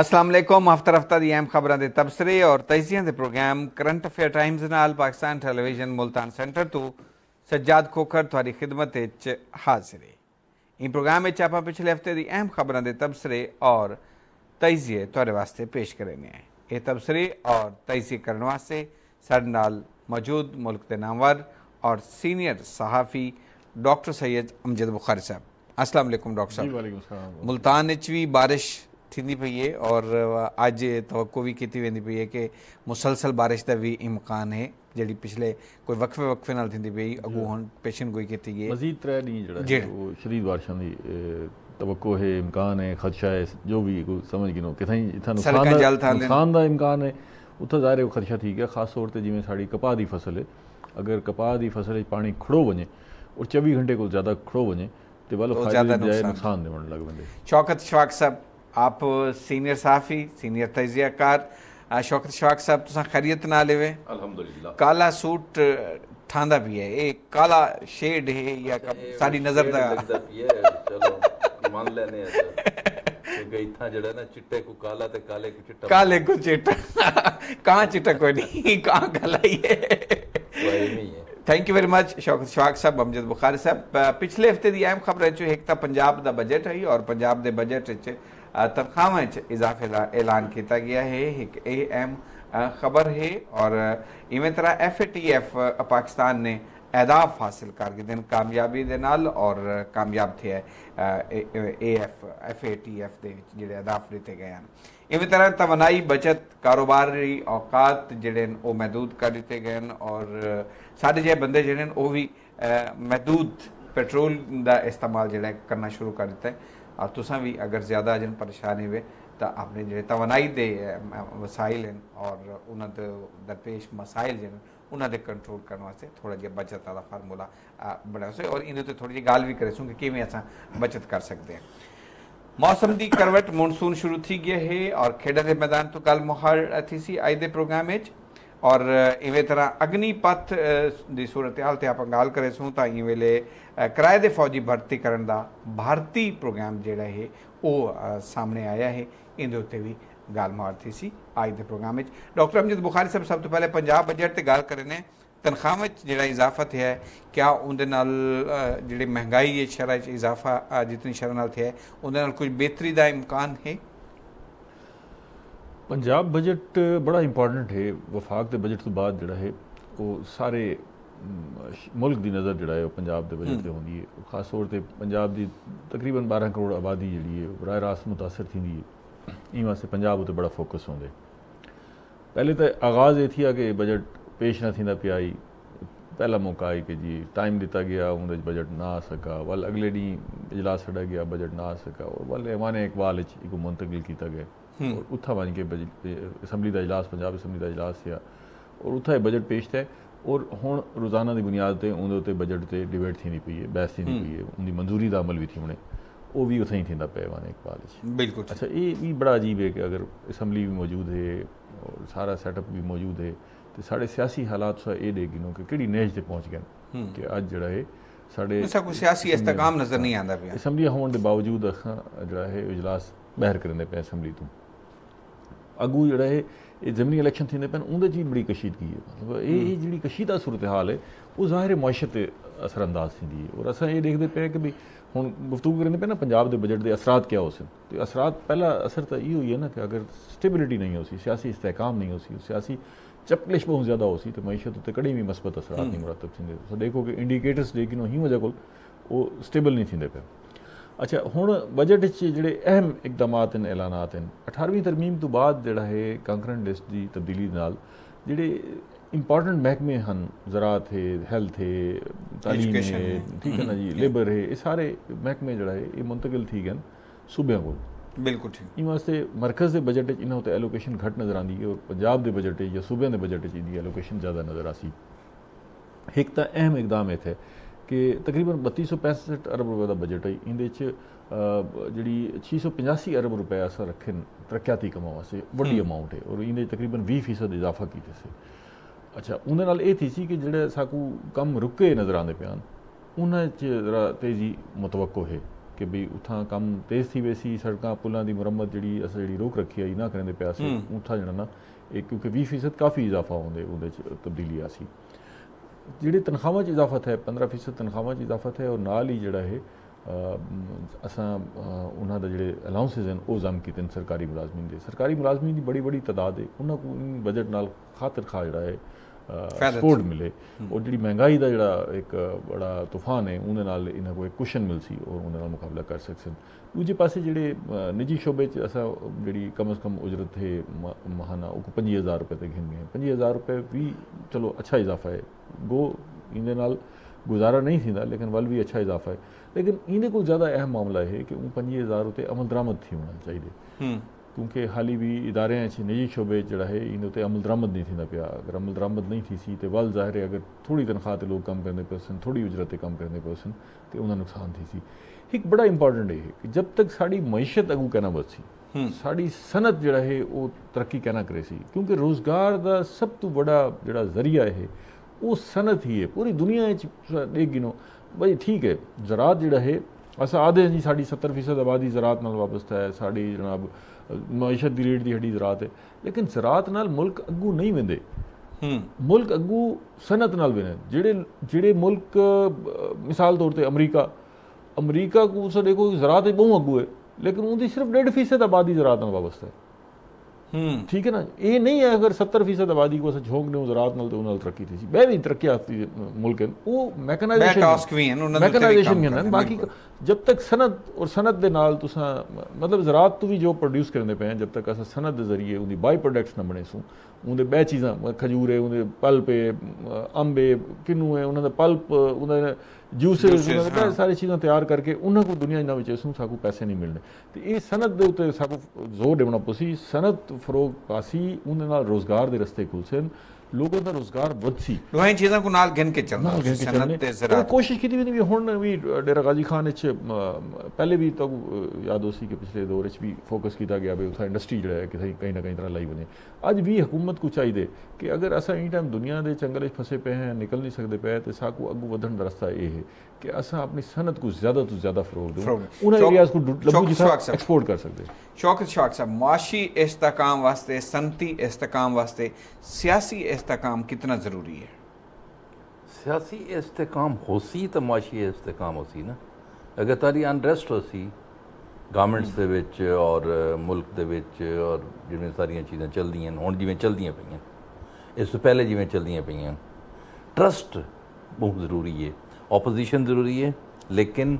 ਅਸਲਾਮ ਅਲੈਕੁਮ ਹਫਤਾ ਹਫਤਾ ਦੀ ਅਹਿਮ ਖਬਰਾਂ ਦੇ ਤਬਸਰੇ ਔਰ ਤਜਜ਼ੀਆਂ ਦੇ ਪ੍ਰੋਗਰਾਮ ਕਰੰਟ ਅਫੇਅਰ ਟਾਈਮਜ਼ ਨਾਲ ਪਾਕਿਸਤਾਨ ਟੈਲੀਵਿਜ਼ਨ ਮੁਲਤਾਨ ਸੈਂਟਰ ਤੋਂ ਸੱਜਾਦ ਖੋਖਰ ਤੁਹਾਡੀ ਖਿਦਮਤ ਵਿੱਚ ਹਾਜ਼ਰ ਹੈ ਇਹ ਪ੍ਰੋਗਰਾਮ ਵਿੱਚ ਆਪਾਂ ਪਿਛਲੇ ਹਫ਼ਤੇ ਦੀ ਅਹਿਮ ਖਬਰਾਂ ਦੇ ਤਬਸਰੇ ਔਰ ਤਜਜ਼ੀਏ ਤੁਹਾਡੇ ਵਾਸਤੇ ਪੇਸ਼ ਕਰਨੇ ਆ ਇਹ ਤਬਸਰੇ ਔਰ ਤਜਜ਼ੀਏ ਕਰਨ ਵਾਸਤੇ ਸਾਡੇ ਨਾਲ ਮੌਜੂਦ ਮੁਲਕ ਦੇ ਨਾਮਵਰ ਔਰ ਸੀਨੀਅਰ ਸਹਾਫੀ ਡਾਕਟਰ ਸੈयद ਅਮਜਦ ਬੁਖਾਰੀ ਸਾਹਿਬ ਅਸਲਾਮ ਅਲੈਕੁਮ ਡਾਕਟਰ ਸਾਹਿਬ ਜੀ ਵਾਲੇਕੁਮ ਸਲਾਮ ਮੁਲਤਾਨ ਵਿੱਚ ਵੀ ਬਾਰਿਸ਼ थींदी पई है और ਅੱਜ ਤਵੱਕੂ ਵੀ ਕੀਤੀ ਵੇਂਦੀ ਪਈ ਹੈ ਕਿ ਮੁਸਲਸਲ ਬਾਰਿਸ਼ ਦਾ ਵੀ ਇਮਕਾਨ ਹੈ ਜਿਹੜੀ ਪਿਛਲੇ ਕੋਈ ਵਕਫੇ ਵਕਫੇ ਨਾਲ ਥੀਂਦੀ ਪਈ ਅਗੂ ਹੁਣ ਪੇਸ਼ਨ ਗੋਈ ਕੀਤੀ ਗਈ ਮਜ਼ੀਦ ਤਰੇ ਨਹੀਂ ਜਿਹੜਾ ਜਿਹੜਾ। ਹੈ ਉਹ ਸ਼ਦੀਦ ਬਾਰਿਸ਼ਾਂ ਦੀ ਤਵੱਕੋ ਹੈ ਇਮਕਾਨ ਹੈ ਖਦਸ਼ਾ ਹੈ ਜੋ ਵੀ ਕੋਈ ਸਮਝ ਗਿਨੋ ਕਿਥੇ ਇਥਾ ਸੜਕਾਂ ਨੁਕਸਾਨ ਜਲ ਦਾ ਥਾਲੇ। ਨੁਕਸਾਨ ਦਾ ਇਮਕਾਨ ਹੈ ਉੱਥੇ ਜ਼ਾਹਿਰ ਹੈ ਉਹ ਖਦਸ਼ਾ ਠੀਕ ਹੈ ਖਾਸ ਤੌਰ ਤੇ ਜਿਵੇਂ ਸਾਡੀ ਕਪਾਹ ਦੀ ਫਸਲ ਹੈ ਅਗਰ ਕਪਾਹ ਦੀ ਫਸਲ ਵਿੱਚ ਪਾਣੀ ਖੜੋ ਵਣੇ ਔਰ 24 ਘੰਟੇ ਕੋਲ ਜ਼ਿਆਦਾ ਖੜੋ ਵਣੇ ਤੇ ਵੱਲ ਉਹ ਫਾਇਦੇ ਜ਼ਿਆਦਾ ਦੀ ਬਜਾਏ ਨੁਕਸਾਨ। ਨੁਕਸਾਨ ਦੇਣ ਲੱਗ ਪੈਂਦੇ शौकत शवाक साहब आप सीनियर सहाफ़ी सीनियर तजियाकार अ, शौकत शवाक साहब तुसां खैरियत ना लेवे ਅਲਹਮਦੁਲਿਲਾ काला सूट ਠਾਂਦਾ ਵੀ ਹੈ ਇਹ ਕਾਲਾ ਸ਼ੇਡ ਹੈ ਜਾਂ ਕ- ਸਾਡੀ ਨਜ਼ਰ ਦਾ ਲੱਗਦਾ ਪਈ ਹੈ ਚਲੋ ਮੰਨ ਲੈਨੇ ਆ ਕਿਉਂਕਿ ਇੱਥਾਂ ਜਿਹੜਾ ਨਾ ਚਿੱਟੇ ਕੋ ਕਾਲਾ ਤੇ ਕਾਲੇ ਕੋ ਚਿੱਟਾ ਕਾਲੇ ਕੋ ਚਿੱਟਾ ਕਾਂ ਚਿੱਟਾ ਕੋਈ ਨਹੀਂ ਕਾਂ ਕਾਲਾ ਹੀ ਹੈ ਉਹ ਐਵੇਂ ਹੀ ਹੈ thank you very much Shaukat ਸ਼ਵਾਕ ਸਾਹਿਬ ਅਮਜਦ ਬੁਖਾਰੀ ਸਾਹਿਬ ਅ, ਪਿਛਲੇ ਹਫਤੇ ਦੀ ਅਹਿਮ ਖਬਰ ਚ ਇੱਕ ਤਾਂ ਪੰਜਾਬ ਦਾ ਬਜਟ ਹੈ ਔਰ ਪੰਜਾਬ ਦੇ ਬਜਟ ਵਿੱਚ ਅ, ਤਨਖਾਹਾਂ ਵਿੱਚ ਇਜ਼ਾਫੇ ਦਾ ਐਲਾਨ ਕੀਤਾ ਗਿਆ ਹੈ ਇੱਕ ਇਹ ਅਹਿਮ ਅ, ਖਬਰ ਹੈ ਔਰ ਇਵੇਂ ਤਰ੍ਹਾਂ ਐਫਏਟੀਐਫ ਪਾਕਿਸਤਾਨ ਨੇ ਅਹਿਦਾਫ ਹਾਸਿਲ ਕਰ ਗਏ ਨੇ ਕਾਮਯਾਬੀ ਦੇ ਨਾਲ ਔਰ ਕਾਮਯਾਬ ਥਿਆ ਏਐਫ ਐਫਏਟੀਐਫ ਦੇ ਵਿੱਚ ਜਿਹੜੇ ਅਹਿਦਾਫ ਦਿੱਤੇ ਗਏ ਹਨ ਇਵੇਂ ਤਰ੍ਹਾਂ ਤਵਨਾਈ ਬਚਤ ਕਾਰੋਬਾਰੀ ਔਕਾਤ ਜਿਹੜੇ ਨੇ ਉਹ ਮਹਦੂਦ ਕਰ ਦਿੱਤੇ ਗਏ ਹਨ ਔਰ ਸਾਡੇ ਜਿਹੇ ਬੰਦੇ ਜਿਹੜੇ ਨੇ ਉਹ ਵੀ ਅਹ, ਮਹਦੂਦ ਪੈਟਰੋਲ ਦਾ ਇਸਤੇਮਾਲ ਜਿਹੜਾ ਹੈ ਕਰਨਾ ਸ਼ੁਰੂ ਕਰ ਦਿੱਤਾ ਹੈ ਔਰ ਤੁਸੀਂ ਵੀ ਅਗਰ ਜ਼ਿਆਦਾ ਅਜਨ ਪਰੇਸ਼ਾਨ ਹੋਵੇ ਤਾਂ ਆਪਣੇ ਜਿਹੜੇ ਤਵਨਾਈ ਦੇ ਅਹ, ਮ- ਵਸਾਇਲ ਹਨ ਔਰ ਉਹਨਾਂ ਦੇ ਦਰਪੇਸ਼ ਮਸਾਇਲ ਜਿਹੜੇ ਨੇ, ਉਹਨਾਂ ਦੇ ਕੰਟਰੋਲ ਕਰਨ ਵਾਸਤੇ ਥੋੜਾ ਜਿਹਾ ਬਚਤ ਵਾਲਾ ਫਾਰਮੂਲਾ ਬਣਾਇਆ ਸੀ ਔਰ ਇਹਦੇ ਤੇ ਥੋੜੀ ਜਿਹੀ ਗੱਲ ਵੀ ਕਰੇ ਸੂ ਕਿ ਕਿਵੇਂ ਅਸਾਂ ਬਚਤ ਕਰ ਸਕਦੇ ਹਾਂ ਮੌਸਮ ਦੀ ਕਰਵਟ ਮੌਨਸੂਨ ਸ਼ੁਰੂ ਥੀ ਗਿਆ ਹੈ ਔਰ ਖੇਡਾਂ ਦੇ ਮੈਦਾਨ ਤੋਂ ਕੱਲ ਮੁਹਰ ਥੀ ਸੀ ਅੱਜ ਦੇ ਪ੍ਰੋਗਰਾਮ ਵਿੱਚ ਔਰ ਇਵੇਂ ਤਰ੍ਹਾਂ ਅਗਨੀ ਪਥ ਅ, ਦੀ ਸੂਰਤ-ਹਾਲ ਤੇ ਆਪਾਂ ਗੱਲ ਕਰੇ ਸੂ ਤਾਂ ਇਹ ਵੇਲੇ ਕਿਰਾਏ ਦੇ ਫੌਜੀ ਭਰਤੀ ਕਰਨ ਦਾ ਭਾਰਤੀ ਪ੍ਰੋਗਰਾਮ ਜਿਹੜਾ ਹੈ ਉਹ ਸਾਹਮਣੇ ਆਇਆ ਹੈ। ਇਹਦੇ ਉੱਤੇ ਵੀ ਗੱਲ ਮਾਰਤੀ ਸੀ ਅੱਜ ਦੇ ਪ੍ਰੋਗਰਾਮ ਵਿੱਚ। ਡਾਕਟਰ ਅਮਜਦ ਬੁਖਾਰੀ ਸਾਹਿਬ ਸਭ ਤੋਂ ਪਹਿਲੇ ਪੰਜਾਬ ਬਜਟ ਤੇ ਗੱਲ ਕਰ ਰਹੇ ਨੇ। ਤਨਖਾਹ ਵਿੱਚ ਜਿਹੜਾ ਇਜ਼ਾਫਾ ਥਿਆ ਕਿਆ ਉਹਦੇ ਨਾਲ ਜਿਹੜੀ ਮਹਿੰਗਾਈ ਹੈ ਸ਼ਰ੍ਹਾਂ 'ਚ ਇਜ਼ਾਫਾ ਅ, ਸ਼ਰ੍ਹਾਂ ਨਾਲ ਥਿਆ ਉਹਦੇ ਨਾਲ ਕੁਝ ਬਿਹਤਰੀ ਦਾ ਇਮਕਾਨ ਹੈ? ਪੰਜਾਬ ਬਜਟ ਬੜਾ ਇੰਪੋਰਟੈਂਟ ਹੈ ਵਫਾਕ ਦੇ ਬਜਟ ਤੋਂ ਬਾਅਦ ਜਿਹੜਾ ਹੈ ਉਹ ਸਾਰੇ ਮ, ਸ਼- ਮੁਲਕ ਦੀ ਨਜ਼ਰ ਜਿਹੜਾ ਹੈ ਉਹ ਪੰਜਾਬ ਦੇ ਬਜਟ ਤੇ ਹੁੰਦੀ ਹੈ ਉਹ ਖਾਸ ਤੌਰ ਤੇ ਪੰਜਾਬ ਦੀ ਤਕਰੀਬਨ 12 ਕਰੋੜ ਆਬਾਦੀ ਜਿਹੜੀ ਹੈ ਉਹ ਬਰਾਹ ਰਾਸਤ ਮੁਤਾਸਰ ਥੀਂਦੀ ਹੈ ਇਹ ਵਾਸਤੇ ਪੰਜਾਬ ਉਤੇ ਬੜਾ ਫੋਕਸ ਹੁੰਦੇ ਪਹਿਲੇ ਤਾਂ ਆਗਾਜ਼ ਇਹ ਥੀ ਕਿ ਬਜਟ ਪੇਸ਼ ਨਾ ਥੀਂਦਾ ਪਿਆ ਹੀ ਪਹਿਲਾ ਮੌਕਾ ਹੈ ਕਿ ਜੀ ਟਾਈਮ ਦਿੱਤਾ ਗਿਆ ਉਹਦੇ ਵਿੱਚ ਬਜਟ ਨਾ ਆ ਸਕਾ ਵੱਲ ਅਗਲੇ ਡੀ ਇਜਲਾਸ ਛੱਡਿਆ ਗਿਆ ਬਜਟ ਨਾ ਆ ਸਕਾ ਔਰ ਵੱਲ ਇਮਾਨੇ ਇਕਬਾਲ ਵਿੱਚ ਇੱਕ ਮੁੰਤਕਿਲ ਕੀਤਾ ਗਿਆ ਔਰ ਉੱਥਾ ਬਣ ਕੇ ਬਜਟ ਅਸੈਂਬਲੀ ਦਾ ਇਜਲਾਸ ਪੰਜਾਬ ਅਸੈਂਬਲੀ ਦਾ ਇਜਲਾਸ ਸੀ ਔਰ ਉੱਥਾ ਇਹ ਬਜਟ ਪੇਸ਼ ਹੈ। ਔਰ ਹੁਣ ਰੋਜ਼ਾਨਾ ਦੀ ਬੁਨਿਆਦ ਤੇ ਉਹਦੇ ਉੱਤੇ ਬਜਟ ਤੇ ਡਿਬੇਟ ਥੀਂਦੀ ਪਈ ਹੈ ਬਹਿਸ ਥੀਂਦੀ ਪਈ ਹੈ। ਉਹਦੀ ਮਨਜ਼ੂਰੀ ਦਾ ਅਮਲ ਵੀ ਥੀ ਹੁਣੇ। ਉਹ ਵੀ ਉੱਥੇ ਹੀ ਥੀਂਦਾ ਪਿਆ ਵਾਨੇ ਇਕਬਾਲ ਵਿੱਚ। ਬਿਲਕੁਲ ਅੱਛਾ ਇਹ ਵੀ ਬੜਾ ਅਜੀਬ ਹੈ ਕਿ ਅਗਰ ਅਸੈਂਬਲੀ ਵੀ ਮੌਜੂਦ ਹੈ ਔਰ ਸਾਰਾ ਸੈਟਅਪ ਵੀ ਮੌਜੂਦ ਹੈ ਤੇ ਸਾਡੇ ਸਿਆਸੀ ਹਾਲਾਤ ਸਾ ਇਹ ਦੇਗੀ ਨੂੰ ਕਿ ਕਿਹੜੀ ਨੇਜ ਤੇ ਪਹੁੰਚ ਗਏ ਕਿ ਅੱਜ ਜਿਹੜਾ ਹੈ ਸਾਡੇ ਐਸਾ ਕੋਈ ਸਿਆਸੀ ਇਸਤਕਾਮ ਨਜ਼ਰ ਨਹੀਂ ਆਉਂਦਾ ਪਿਆ। ਅਸੈਂਬਲੀ ਹੋਣ ਦੇ ਬਾਵਜੂਦ ਜਿਹੜਾ ਹੈ ਇਜਲਾਸ ਬਾਹਰ ਕਰਨ ਦੇ ਪਏ ਅਸੈਂਬਲੀ ਤੋਂ। ਅਗੂ ਜਿਹੜਾ ਹੈ ਇਹ ਜ਼ਮਨੀ ਇਲੈਕਸ਼ਨ ਥੀਂਦੇ ਪੈਣ ਉਹਦੇ 'ਚ ਹੀ ਬੜੀ ਕਸ਼ੀਦਗੀ ਹੈ ਮਤਲਬ ਇਹ ਇਹ ਜਿਹੜੀ ਕਸ਼ੀਦਾ ਸੂਰਤ-ਹਾਲ ਹੈ ਉਹ ਜ਼ਾਹਿਰ ਹੈ ਮੁਆਸ਼ਰਤ ਤੇ ਅਸਰਅੰਦਾਜ਼ ਥੀਂਦੀ ਹੈ ਔਰ ਅਸਾਂ ਇਹ ਦੇਖਦੇ ਪਏ ਕਿ ਵੀ ਹੁਣ ਗੁਫ਼ਤਗੂ ਕਰਦੇ ਪਏ ਨਾ ਪੰਜਾਬ ਦੇ ਬਜਟ ਦੇ ਅਸਰਾਤ ਕਿਆ ਹੋ ਸਨ ਤੇ ਅਸਰਾਤ ਪਹਿਲਾ ਅਸਰ ਤਾਂ ਇਹ ਹੋਈ ਹੈ ਨਾ ਕਿ ਅਗਰ ਸਟੇਬਿਲਿਟੀ ਨਹੀਂ ਹੋ ਸੀ ਸਿਆਸੀ ਇਸਤਹਿਕਾਮ ਨਹੀਂ ਹੋ ਸੀ ਸਿਆਸੀ ਚਪਲਿਸ਼ ਬਹੁਤ ਜ਼ਿਆਦਾ ਹੋ ਸੀ ਤੇ ਮਈਸ਼ਤ ਉੱਤੇ ਕੜੀ ਵੀ ਮਸਬਤ ਅਸਰਾਤ ਨਹੀਂ ਮੁਰਤਬ ਥੀਂਦੇ ਸੋ ਦੇਖੋ ਕਿ ਇੰਡੀਕੇਟਰਸ ਲੇਕਿਨ ਹੀ ਵਜ੍ਹਾ ਕੋਲ ਉਹ ਸਟੇਬਲ ਨਹੀਂ ਥੀਂਦੇ ਪਏ ਅੱਛਾ ਹੁਣ ਬਜਟ ਵਿੱਚ ਜਿਹੜੇ ਅਹਿਮ ਇਕਦਾਮਾਤ ਹਨ ਐਲਾਨਾਤ ਹਨ 18ਵੀਂ ਤਰਮੀਮ ਤੋਂ ਬਾਅਦ ਜਿਹੜਾ ਹੈ ਕੰਕਰੈਂਟ ਲਿਸਟ ਦੀ ਤਬਦੀਲੀ ਨਾਲ ਜਿਹੜੇ ਇੰਪੋਰਟੈਂਟ ਮਹਿਕਮੇ ਹਨ ਜ਼ਰਾਤ ਹੈ ਹੈਲਥ ਹੈ ਤਾਲੀਮ Education ਹੈ। ਹੈ। ਠੀਕ ਹੈ ਨਾ ਜੀ ਲੇਬਰ ਹੈ ਇਹ ਸਾਰੇ ਮਹਿਕਮੇ ਜਿਹੜਾ ਹੈ ਇਹ ਮੁੰਤਕਿਲ ਥੀ ਗਏ ਸੂਬਿਆਂ ਕੋਲ। ਬਿਲਕੁਲ ਠੀਕ। ਇਹ ਵਾਸਤੇ ਮਰਕਜ਼ ਦੇ ਬਜਟ ਵਿੱਚ ਇਹਨਾਂ ਉਤੇ ਐਲੋਕੇਸ਼ਨ ਘੱਟ ਨਜ਼ਰ ਆਉਂਦੀ ਹੈ ਔਰ ਪੰਜਾਬ ਦੇ ਬਜਟ ਜਾਂ ਸੂਬਿਆਂ ਦੇ ਬਜਟ ਵਿੱਚ ਇਹਦੀ ਐਲੋਕੇਸ਼ਨ ਜ਼ਿਆਦਾ ਨਜ਼ਰ ਆਸੀ। ਇੱਕ ਤਾਂ ਅਹਿਮ ਇਕਦਾਮ ਇੱਥੇ ਕਿ ਤਕਰੀਬਨ 3265 ਅਰਬ ਰੁਪਏ ਦਾ ਬਜਟ ਹੈ। ਇਹਦੇ ਚ ਜਿਹੜੀ 685 ਅਰਬ ਰੁਪਏ ਅਸਰ ਰੱਖੇ ਤਰੱਕਿਆਤੀ ਕੰਮਾਂ ਵਾਸਤੇ ਵੱਡੀ ਅਮਾਉਂਟ ਹੈ। ਔਰ ਇਹਦੇ ਤਕਰੀਬਨ 20% ਇਜ਼ਾਫਾ ਕੀਤੇ ਸੀ। ਅੱਛਾ ਉਹਦੇ ਨਾਲ ਇਹ ਥੀ ਸੀ ਕਿ ਜਿਹੜੇ ਸਾਕੂ ਕੰਮ ਰੁਕੇ ਨਜ਼ਰ ਆਉਂਦੇ ਪਿਆਨ ਉਹਨਾਂ 'ਚ ਜ਼ਰਾ ਤੇਜ਼ੀ ਮੁਤਵਕੋ ਹੈ ਕਿ ਵੀ ਉਥਾਂ ਕੰਮ ਤੇਜ਼ ਥੀ ਵੇਸੀ ਸੜਕਾਂ ਪੁਲਾਂ ਦੀ ਮੁਰੰਮਤ ਜਿਹੜੀ ਅਸਾਂ ਜਿਹੜੀ ਰੋਕ ਰੱਖੀ ਆਈ ਨਾ ਕਰਨ ਦੇ ਪਿਆ ਸੀ। ਉਥਾਂ ਜਿਹੜਾ ਨਾ ਇਹ ਕਿਉਂਕਿ 20% ਕਾਫੀ ਇਜ਼ਾਫਾ ਹੁੰਦੇ ਉਹਦੇ ਚ ਤਬਦੀਲੀ ਆ ਸੀ। ਜਿਹੜੀ ਤਨਖਾਹਾਂ 'ਚ ਇਜ਼ਾਫਤ ਹੈ 15% ਤਨਖਾਹਾਂ 'ਚ ਇਜ਼ਾਫਤ ਹੈ ਔਰ ਨਾਲ ਹੀ ਜਿਹੜਾ ਹੈ ਅਸਾਂ ਉਹਨਾਂ ਦਾ ਜਿਹੜੇ ਅਲਾਉਂਸਸ ਹਨ, ਉਹ ਜ਼ਮ ਕੀਤੇ ਨੇ ਸਰਕਾਰੀ ਮੁਲਾਜ਼ਮੀਨ ਦੇ। ਸਰਕਾਰੀ ਮੁਲਾਜ਼ਮੀਨ ਦੀ ਬੜੀ ਬੜੀ ਤਦਾਦ ਹੈ। ਉਹਨਾਂ ਕੋਲ ਬਜਟ ਨਾਲ ਖਾਤਰ ਖਾ ਜਿਹੜਾ ਹੈ ਸਪੋਰਟ ਮਿਲੇ। ਉਹ ਜਿਹੜੀ ਮਹਿੰਗਾਈ ਦਾ ਜਿਹੜਾ ਇੱਕ ਬੜਾ ਤੂਫਾਨ ਹੈ ਉਹਦੇ ਨਾਲ ਇਹਨਾਂ ਕੋਲ ਇੱਕ ਕੁਸ਼ਨ ਮਿਲ ਸੀ ਔਰ ਉਹਦੇ ਨਾਲ ਮੁਕਾਬਲਾ ਕਰ ਸਕਣ ਦੂਜੇ ਪਾਸੇ ਜਿਹੜੇ ਨਿੱਜੀ ਸ਼ੋਬੇ 'ਚ ਅਸਾਂ ਜਿਹੜੀ ਕਮ ਸੇ ਕਮ ਉਜਰਤ ਹੈ ਮਹਾਨਾ ਉਹ 25000 ਰੁਪਏ ਤੇ ਘਿੰਨੇ 25000 ਰੁਪਏ ਵੀ ਚਲੋ ਅੱਛਾ ਇਜ਼ਾਫਾ ਹੈ। ਗੋ ਇਹਦੇ ਨਾਲ ਗੁਜ਼ਾਰਾ ਨਹੀਂ ਥੀਂਦਾ ਲੇਕਿਨ ਵੱਲ ਵੀ ਅੱਛਾ ਇਜ਼ਾਫਾ ਹੈ। ਲੇਕਿਨ ਇਹਦੇ ਕੋਲ ਜ਼ਿਆਦਾ ਅਹਿਮ ਮਾਮਲਾ ਹੈ ਕਿ ਉਹ 25000 ਉਤੇ ਅਮਲ ਦਰਾਮਦ ਥੀ ਹੋਣਾ ਚਾਹੀਦਾ। ਹੂੰ। ਕਿਉਂਕਿ ਹਾਲੀ ਵੀ ਇਦਾਰਿਆਂ 'ਚ ਨਿੱਜੀ ਸ਼ੋਬੇ ਜਿਹੜਾ ਹੈ ਇਹਦੇ ਉਤੇ ਅਮਲ ਦਰਾਮਦ ਨਹੀਂ ਥੀਂਦਾ ਪਿਆ। ਅਗਰ ਅਮਲ ਦਰਾਮਦ ਨਹੀਂ ਥੀ ਸੀ ਤੇ ਵੱਲ ਜ਼ਾਹਿਰ ਹੈ ਅਗਰ ਥੋੜੀ ਤਨਖਾਹ ਤੇ ਲੋਕ ਕੰਮ ਕਰਦੇ ਪਰਸਨ ਥੋੜੀ ਉਜਰਤ ਤੇ ਕੰਮ ਕਰਦੇ ਪਰਸਨ ਤੇ ਉਹਨਾਂ ਨੁਕਸਾਨ ਥੀ ਸੀ। ਇੱਕ ਬੜਾ ਇੰਪੋਰਟੈਂਟ ਹੈ ਕਿ ਜਦ ਤੱਕ ਸਾਡੀ ਮਈਸ਼ਤ ਅਗੂ ਕਹਿਣਾ ਬਸ ਸੀ ਸਾਡੀ ਸਨਤ ਜਿਹੜਾ ਹੈ ਉਹ ਤਰੱਕੀ ਕਹਿਣਾ ਕਰੇ ਸੀ। ਕਿਉਂਕਿ ਰੋਜ਼ਗਾਰ ਦਾ ਸਭ ਤੋਂ ਵੱਡਾ ਜਿਹੜਾ ਜ਼ਰੀਆ ਹੈ ਉਹ ਸਨਤ ਹੀ ਹੈ। ਪੂਰੀ ਦੁਨੀਆ ਵਿੱਚ ਦੇਖ ਗਿਨੋ ਬਈ ਠੀਕ ਹੈ ਜ਼ਰਾਤ ਜਿਹੜਾ ਹੈ ਅਸਾਂ ਆਦੇ ਜੀ ਸਾਡੀ 70% ਆਬਾਦੀ ਜ਼ਰਾਤ ਨਾਲ ਵਾਬਸਤਾ ਹੈ ਸਾਡੀ ਜਨਾਬ ਮਈਸ਼ਤ ਦੀ ਰੇਟ ਦੀ ਹੱਡੀ ਜ਼ਰਾਤ ਹੈ। ਲੇਕਿਨ ਜ਼ਰਾਤ ਨਾਲ ਮੁਲਕ ਅੱਗੂ ਨਹੀਂ ਵੰਦੇ। ਹੂੰ। ਮੁਲਕ ਅੱਗੂ ਸਨਤ ਨਾਲ ਵੰਦੇ। ਜਿਹੜੇ ਜਿਹੜੇ ਮੁਲਕ ਮਿਸਾਲ ਤੌਰ ਤੇ ਅਮਰੀਕਾ ਅਮਰੀਕਾ ਕੋ ਸੋ ਦੇਖੋ ਜ਼ਰਾਤ ਬਹੁਤ ਅੱਗੂ ਹੈ ਲੇਕਿਨ ਉਹਦੀ ਸਿਰਫ 1.5% ਆਬਾਦੀ ਜ਼ਰਾਤ ਨਾਲ ਵਾਬਸਤਾ ਹੈ। ਹੂੰ। ਠੀਕ ਹੈ ਨਾ? ਇਹ ਨਹੀਂ ਹੈ ਅਗਰ 70% ਆਬਾਦੀ ਕੋ ਝੋਂਕ ਨੇ ਜ਼ਰਾਤ ਨਾਲ ਤੇ ਉਹਨਾਂ ਨਾਲ ਤਰੱਕੀ ਸੀ। ਬੈ ਵੀ ਤਰੱਕੀ ਆਤੀ ਮੁਲਕ ਉਹ ਮੈਕਨਾਈਜੇਸ਼ਨ ਟਾਸਕ ਵੀ ਹਨ ਉਹਨਾਂ ਦੇ ਮੈਕਨਾਈਜੇਸ਼ਨ ਹੈ ਬਾਕੀ ਜਦ ਤੱਕ ਸਨਦ ਔਰ ਸਨਦ ਦੇ ਨਾਲ ਤੁਸੀਂ ਮਤਲਬ ਜ਼ਰਾਤ ਤੋਂ ਵੀ ਜੋ ਪ੍ਰੋਡਿਊਸ ਕਰਦੇ ਪਏ ਜਦ ਤੱਕ ਅਸਾਂ ਸਨਦ ਦੇ ਜ਼ਰੀਏ ਉਹਦੀ ਬਾਈ ਪ੍ਰੋਡਕਟਸ ਨਾ ਬਣੇ ਸੂ ਉਹਦੇ ਬੈ ਚੀਜ਼ਾਂ ਖਜੂਰ ਹੈ ਉਹਦੇ ਪਲਪ ਹੈ ਅੰਬ ਹੈ ਕਿੰਨੂ ਹੈ ਉਹਨਾਂ ਦਾ ਪਲਪ ਉਹਨਾਂ ਜੂਸਸ ਉਹਨਾਂ ਸਾਰੀ ਚੀਜ਼ਾਂ ਤਿਆਰ ਕਰਕੇ ਉਹਨਾਂ ਕੋ ਦੁਨੀਆ ਇਹਨਾਂ ਵਿੱਚ ਇਸਨੂੰ ਸਾਕੂ ਪੈਸੇ ਨਹੀਂ ਮਿਲਣੇ। ਤੇ ਇਹ ਸਨਦ ਦੇ ਉੱਤੇ ਸਾਕੂ ਜ਼ੋਰ ਦੇਣਾ ਪਸੀ ਸਨਦ ਫਰੋਗ ਪਾਸੀ ਉਹਦੇ ਨਾਲ ਰੋਜ਼ਗਾਰ ਦੇ ਰਸਤੇ ਖੁੱਲਸਨ ਲੋਕਾਂ ਦਾ ਰੋਜ਼ਗਾਰ ਵੱਧਸੀ ਦੋਹਾਂ ਚੀਜ਼ਾਂ ਕੋ ਨਾਲ ਗਿਣ ਕੇ ਚੱਲਣਾ ਸਨਦ ਤੇ ਜ਼ਰਾ ਕੋਸ਼ਿਸ਼ ਕੀਤੀ ਵੀ ਹੁਣ ਵੀ ਡੇਰਾ ਗਾਜ਼ੀ ਖਾਨ ਵਿੱਚ ਪਹਿਲੇ ਵੀ ਤਾਂ ਯਾਦ ਹੋ ਸੀ ਕਿ ਪਿਛਲੇ ਦੌਰ ਵਿੱਚ ਵੀ ਫੋਕਸ ਕੀਤਾ ਗਿਆ ਵੀ ਉਥਾ ਇੰਡਸਟਰੀ ਜਿਹੜਾ ਹੈ ਕਿ ਕहीं ਨਾ ਕहीं ਤਰ੍ਹਾਂ ਲਾਈ ਬਣੇ। ਅੱਜ ਵੀ ਹਕੂਮਤ ਕੋ ਚਾਹੀਦੇ ਕਿ ਅਗਰ ਅਸਾਂ ਇਹ ਟਾਈਮ ਦੁਨੀਆ ਦੇ ਚੰਗਲ ਵਿੱਚ ਫਸੇ ਪਏ ਹਾਂ ਨਿਕਲ ਨਹੀਂ ਸਕਦੇ ਪਏ ਤੇ ਸਾਕੂ ਅੱਗੂ ਵਧਣ ਦਾ ਰਸਤਾ ਇਹ ਹੈ। ਕਿ ਅਸਾਂ ਆਪਣੀ ਸਨਤ ਕੋ ਜ਼ਿਆਦਾ ਤੋਂ ਜ਼ਿਆਦਾ ਫਰੋਗ ਦੇ ਉਹਨਾਂ ਏਰੀਆਜ਼ ਕੋ ਲੱਭੂ ਜਿੱਥਾ ਐਕਸਪੋਰਟ ਕਰ ਸਕਦੇ ਸ਼ੌਕਤ ਸ਼ੌਕ ਸਾਹਿਬ ਮਾਸ਼ੀ ਇਸਤਕਾਮ ਵਾਸਤੇ ਸੰਤੀ ਇਸਤਕਾਮ ਵਾਸਤੇ ਸਿਆਸੀ इस्तेकाम कितना ज़रूरी है सियासी इस्तेकाम होसी तो माशी इस्तेकाम होसी ना अगर तारी अनरेस्ट होसी ਗਵਰਨਮੈਂਟਸ ਦੇ ਵਿੱਚ ਔਰ ਮੁਲਕ ਦੇ ਵਿੱਚ ਔਰ ਜਿਵੇਂ ਸਾਰੀਆਂ ਚੀਜ਼ਾਂ ਚੱਲਦੀਆਂ ਹੁਣ ਜਿਵੇਂ ਚੱਲਦੀਆਂ ਪਈਆਂ ਇਸ ਤੋਂ ਪਹਿਲੇ ਜਿਵੇਂ ਚੱਲਦੀਆਂ ਪਈਆਂ ਟਰਸਟ ਬਹੁਤ ਜ਼ਰੂਰੀ ਹੈ ਆਪੋਜੀਸ਼ਨ ਜ਼ਰੂਰੀ ਹੈ ਲੇਕਿਨ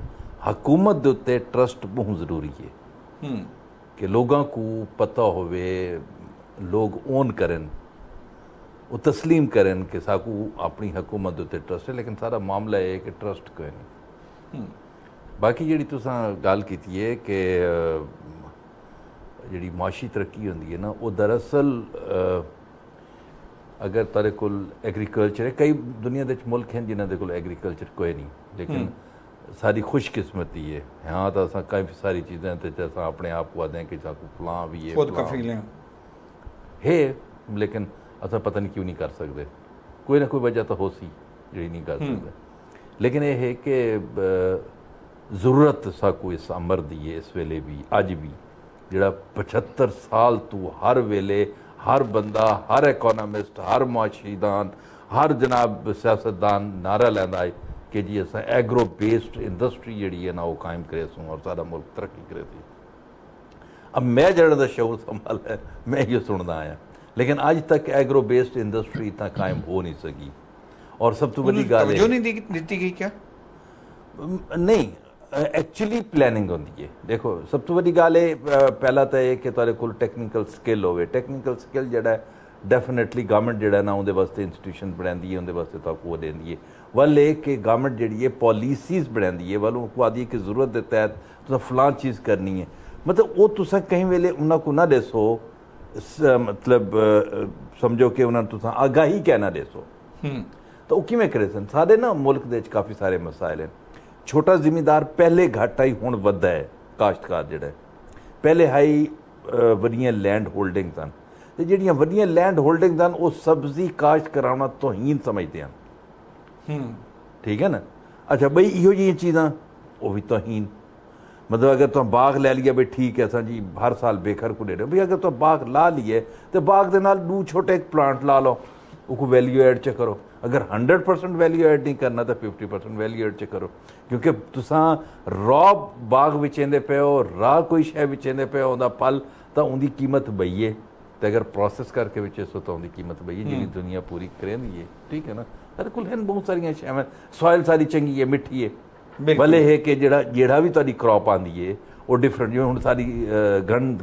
ਹਕੂਮਤ ਦੇ ਉੱਤੇ ਟਰਸਟ ਬਹੁਤ ਜ਼ਰੂਰੀ ਹੈ ਹੂੰ ਕਿ ਲੋਕਾਂ ਨੂੰ ਪਤਾ ਹੋਵੇ ਲੋਕ ਓਨ ਕਰਨ ਉਹ تسلیم ਕਰਨ ਕਿ ਸਾਕੂ ਆਪਣੀ ਹਕੂਮਤ ਦੇ ਉੱਤੇ ਟਰਸਟ ਹੈ ਲੇਕਿਨ ਸਾਰਾ ਮਾਮਲਾ ਇਹ ਹੈ ਕਿ ਟਰਸਟ ਕੋਈ ਨਹੀਂ ਬਾਕੀ ਜਿਹੜੀ ਤੁਸੀਂ ਗੱਲ ਕੀਤੀ ਹੈ ਕਿ ਜਿਹੜੀ ਮਾਸ਼ੀ ਤਰੱਕੀ ਹੁੰਦੀ ਹੈ ਨਾ ਉਹ ਦਰਅਸਲ ਅਗਰ ਤਾਰੇ ਕੋਲ ਐਗਰੀਕਲਚਰ ਹੈ ਕਈ ਦੁਨੀਆ ਦੇ ਵਿੱਚ ਮੁਲਕ ਹਨ ਜਿਨ੍ਹਾਂ ਦੇ ਕੋਲ ਐਗਰੀਕਲਚਰ ਕੋਈ ਨਹੀਂ ਲੇਕਿਨ ਸਾਡੀ ਖੁਸ਼ਕਿਸਮਤੀ ਹੈ ਹਾਂ। ਤਾਂ ਅਸਾਂ ਕਾਫੀ ਸਾਰੀ ਚੀਜ਼ਾਂ ਤੇ ਅਸਾਂ ਆਪਣੇ ਆਪ ਕੋ ਆਦੇ ਕਿ ਸਾਕੂ ਫਲਾਂ ਵੀ ਹੈ ਖੁਦ ਕਫੀਲ ਹੈ। ਹੈ ਲੇਕਿਨ ਅਸਾਂ ਪਤਾ ਨਹੀਂ ਕਿਉਂ ਨਹੀਂ ਕਰ ਸਕਦੇ। ਕੋਈ ਨਾ ਕੋਈ ਵਜ੍ਹਾ ਤਾਂ ਹੋ ਸੀ ਜਿਹੜੀ ਨਹੀਂ ਕਰ ਸਕਦੇ। ਲੇਕਿਨ ਇਹ ਹੈ ਕਿ ਜ਼ਰੂਰਤ ਸਾਕੂ ਇਸ ਅਮਰ ਦੀ ਹੈ ਇਸ ਵੇਲੇ ਵੀ ਅੱਜ ਵੀ ਜਿਹੜਾ 75 ਸਾਲ ਤੋਂ ਹਰ ਵੇਲੇ हर बंदा हर इकोनॉमिस्ट हर मुआशीदान हर जनाब सियासतदान नारा लेंदा है कि जी अस एग्रो बेस्ड इंडस्ट्री जी है ना वो कायम करे और सारा मुल्क तरक्की करे थी अब मैं जड़े का शऊर संभाल है मैं ये सुनना आया। लेकिन आज तक एग्रो बेस्ड इंडस्ट्री इतना कायम हो नहीं सकी। और सभु वॾी ॻाल्हि नहीं ਐਕਚੁਅਲੀ ਪਲੈਨਿੰਗ ਹੁੰਦੀ ਹੈ ਦੇਖੋ ਸਭ ਤੋਂ ਵੱਡੀ ਗੱਲ ਇਹ ਪਹਿਲਾਂ ਤਾਂ ਇਹ ਕਿ ਤੁਹਾਡੇ ਕੋਲ ਟੈਕਨੀਕਲ ਸਕਿੱਲ ਹੋਵੇ। ਟੈਕਨੀਕਲ ਸਕਿੱਲ ਜਿਹੜਾ ਹੈ ਡੈਫੀਨਿਟਲੀ ਗਵਰਨਮੈਂਟ ਜਿਹੜਾ ਨਾ ਉਹਦੇ ਵਾਸਤੇ ਇੰਸਟੀਟਿਊਸ਼ਨ ਬਣਾਉਂਦੀ ਹੈ ਉਹਦੇ ਵਾਸਤੇ ਤੁਹਾਨੂੰ ਉਹ ਦਿੰਦੀ ਹੈ ਵੱਲ ਇਹ ਕਿ ਗਵਰਨਮੈਂਟ ਜਿਹੜੀ ਹੈ ਪਾਲਿਸੀਜ਼ ਬਣਾਉਂਦੀ ਹੈ ਵੱਲੋਂ ਕੋ ਆਦੀ ਕਿ ਜ਼ਰੂਰਤ ਦੇ ਤਹਿਤ ਤੁਸੀਂ ਫਲਾਂ ਚੀਜ਼ ਕਰਨੀ ਹੈ ਮਤਲਬ ਉਹ ਤੁਸੀਂ ਕਈ ਵੇਲੇ ਉਹਨਾਂ ਕੋ ਨਾ ਦੇਸੋ ਮਤਲਬ ਸਮਝੋ ਕਿ ਉਹਨਾਂ ਨੂੰ ਤੁਸੀਂ ਆਗਾਹੀ ਕਹਿਣਾ ਦੇਸੋ। ਹੂੰ। ਤਾਂ ਉਹ ਕਿਵੇਂ ਕਰੇ ਸਨ? ਸਾਡੇ ਨਾ ਮੁਲਕ ਦੇ ਵਿੱਚ ਕਾਫੀ ਸਾਰੇ ਮਸਾਇਲ ਹਨ। ਛੋਟਾ ਜ਼ਿਮੀਦਾਰ ਪਹਿਲੇ ਘਾਟਾ ਹੀ ਹੁਣ ਵੱਧਾ ਹੈ ਕਾਸ਼ਤਕਾਰ ਜਿਹੜਾ ਪਹਿਲੇ ਹਾਈ ਵੱਡੀਆਂ ਲੈਂਡ ਹੋਲਡਿੰਗਸ ਹਨ ਤੇ ਜਿਹੜੀਆਂ ਵੱਡੀਆਂ ਲੈਂਡ ਹੋਲਡਿੰਗਸ ਹਨ ਉਹ ਸਬਜ਼ੀ ਕਾਸ਼ਤ ਕਰਾਉਣਾ ਤੋਹੀਨ ਸਮਝਦੇ ਹਨ ਹੂੰ ਠੀਕ ਹੈ ਨਾ ਅੱਛਾ ਬਈ ਇਹੋ ਜਿਹੀਆਂ ਚੀਜ਼ਾਂ ਉਹ ਵੀ ਤੋਹੀਨ ਮਤਲਬ ਅਗਰ ਤੁਸੀਂ ਬਾਗ ਲੈ ਲਿਆ ਬਈ ਠੀਕ ਹੈ ਸਾਂ ਜੀ ਹਰ ਸਾਲ ਬੇਖਰ ਕੋ ਦੇ ਰਹੇ ਬਈ ਅਗਰ ਤੁਸੀਂ ਬਾਗ ਲਾ ਲਈਏ ਤੇ ਬਾਗ ਦੇ ਨਾਲ ਦੂ ਛੋਟੇ ਇੱਕ ਪਲਾਂਟ ਲਾ ਲਓ ਉਹ ਕੋ ਵੈਲਿਊ ਐਡ ਚ ਕਰੋ ਅਗਰ 100% ਵੈਲਿਊ ਐਡ ਨਹੀਂ ਕਰਨਾ ਤਾਂ 50% ਵੈਲਿਊ ਐਡ ਚ ਕਰੋ। ਕਿਉਂਕਿ ਤੁਸੀਂ ਰॉ ਬਾਗ ਵਿਚੇਂਦੇ ਪਏ ਹੋ ਰਾ ਕੋਈ ਸ਼ੈ ਵਿਚੇਂਦੇ ਹੋ ਉਹਦਾ ਫਲ ਤਾਂ ਉਹਦੀ ਕੀਮਤ ਬਈਏ। ਤੇ ਅਗਰ ਪ੍ਰੋਸੈਸ ਕਰਕੇ ਵਿੱਚ ਸੋ ਤਾਂ ਉਹਦੀ ਕੀਮਤ ਬਈਏ ਜਿਹੜੀ ਦੁਨੀਆ ਪੂਰੀ ਕਰੇਂਦੀ ਹੈ ਠੀਕ ਹੈ ਨਾ? ਸਾਡੇ ਕੋਲ ਹਨ ਬਹੁਤ ਸਾਰੀਆਂ ਸ਼ੈਵਾਂ ਸੋਇਲ ਸਾਰੀ ਚੰਗੀ ਹੈ ਮਿੱਠੀ ਹੈ। ਭਲੇ ਹੈ ਕਿ ਜਿਹੜਾ ਜਿਹੜਾ ਵੀ ਤੁਹਾਡੀ ਕ੍ਰੌਪ ਆਂਦੀ ਹੈ ਉਹ ਡਿਫਰੈਂਟ ਜਿਵੇਂ ਹੁਣ ਸਾਡੀ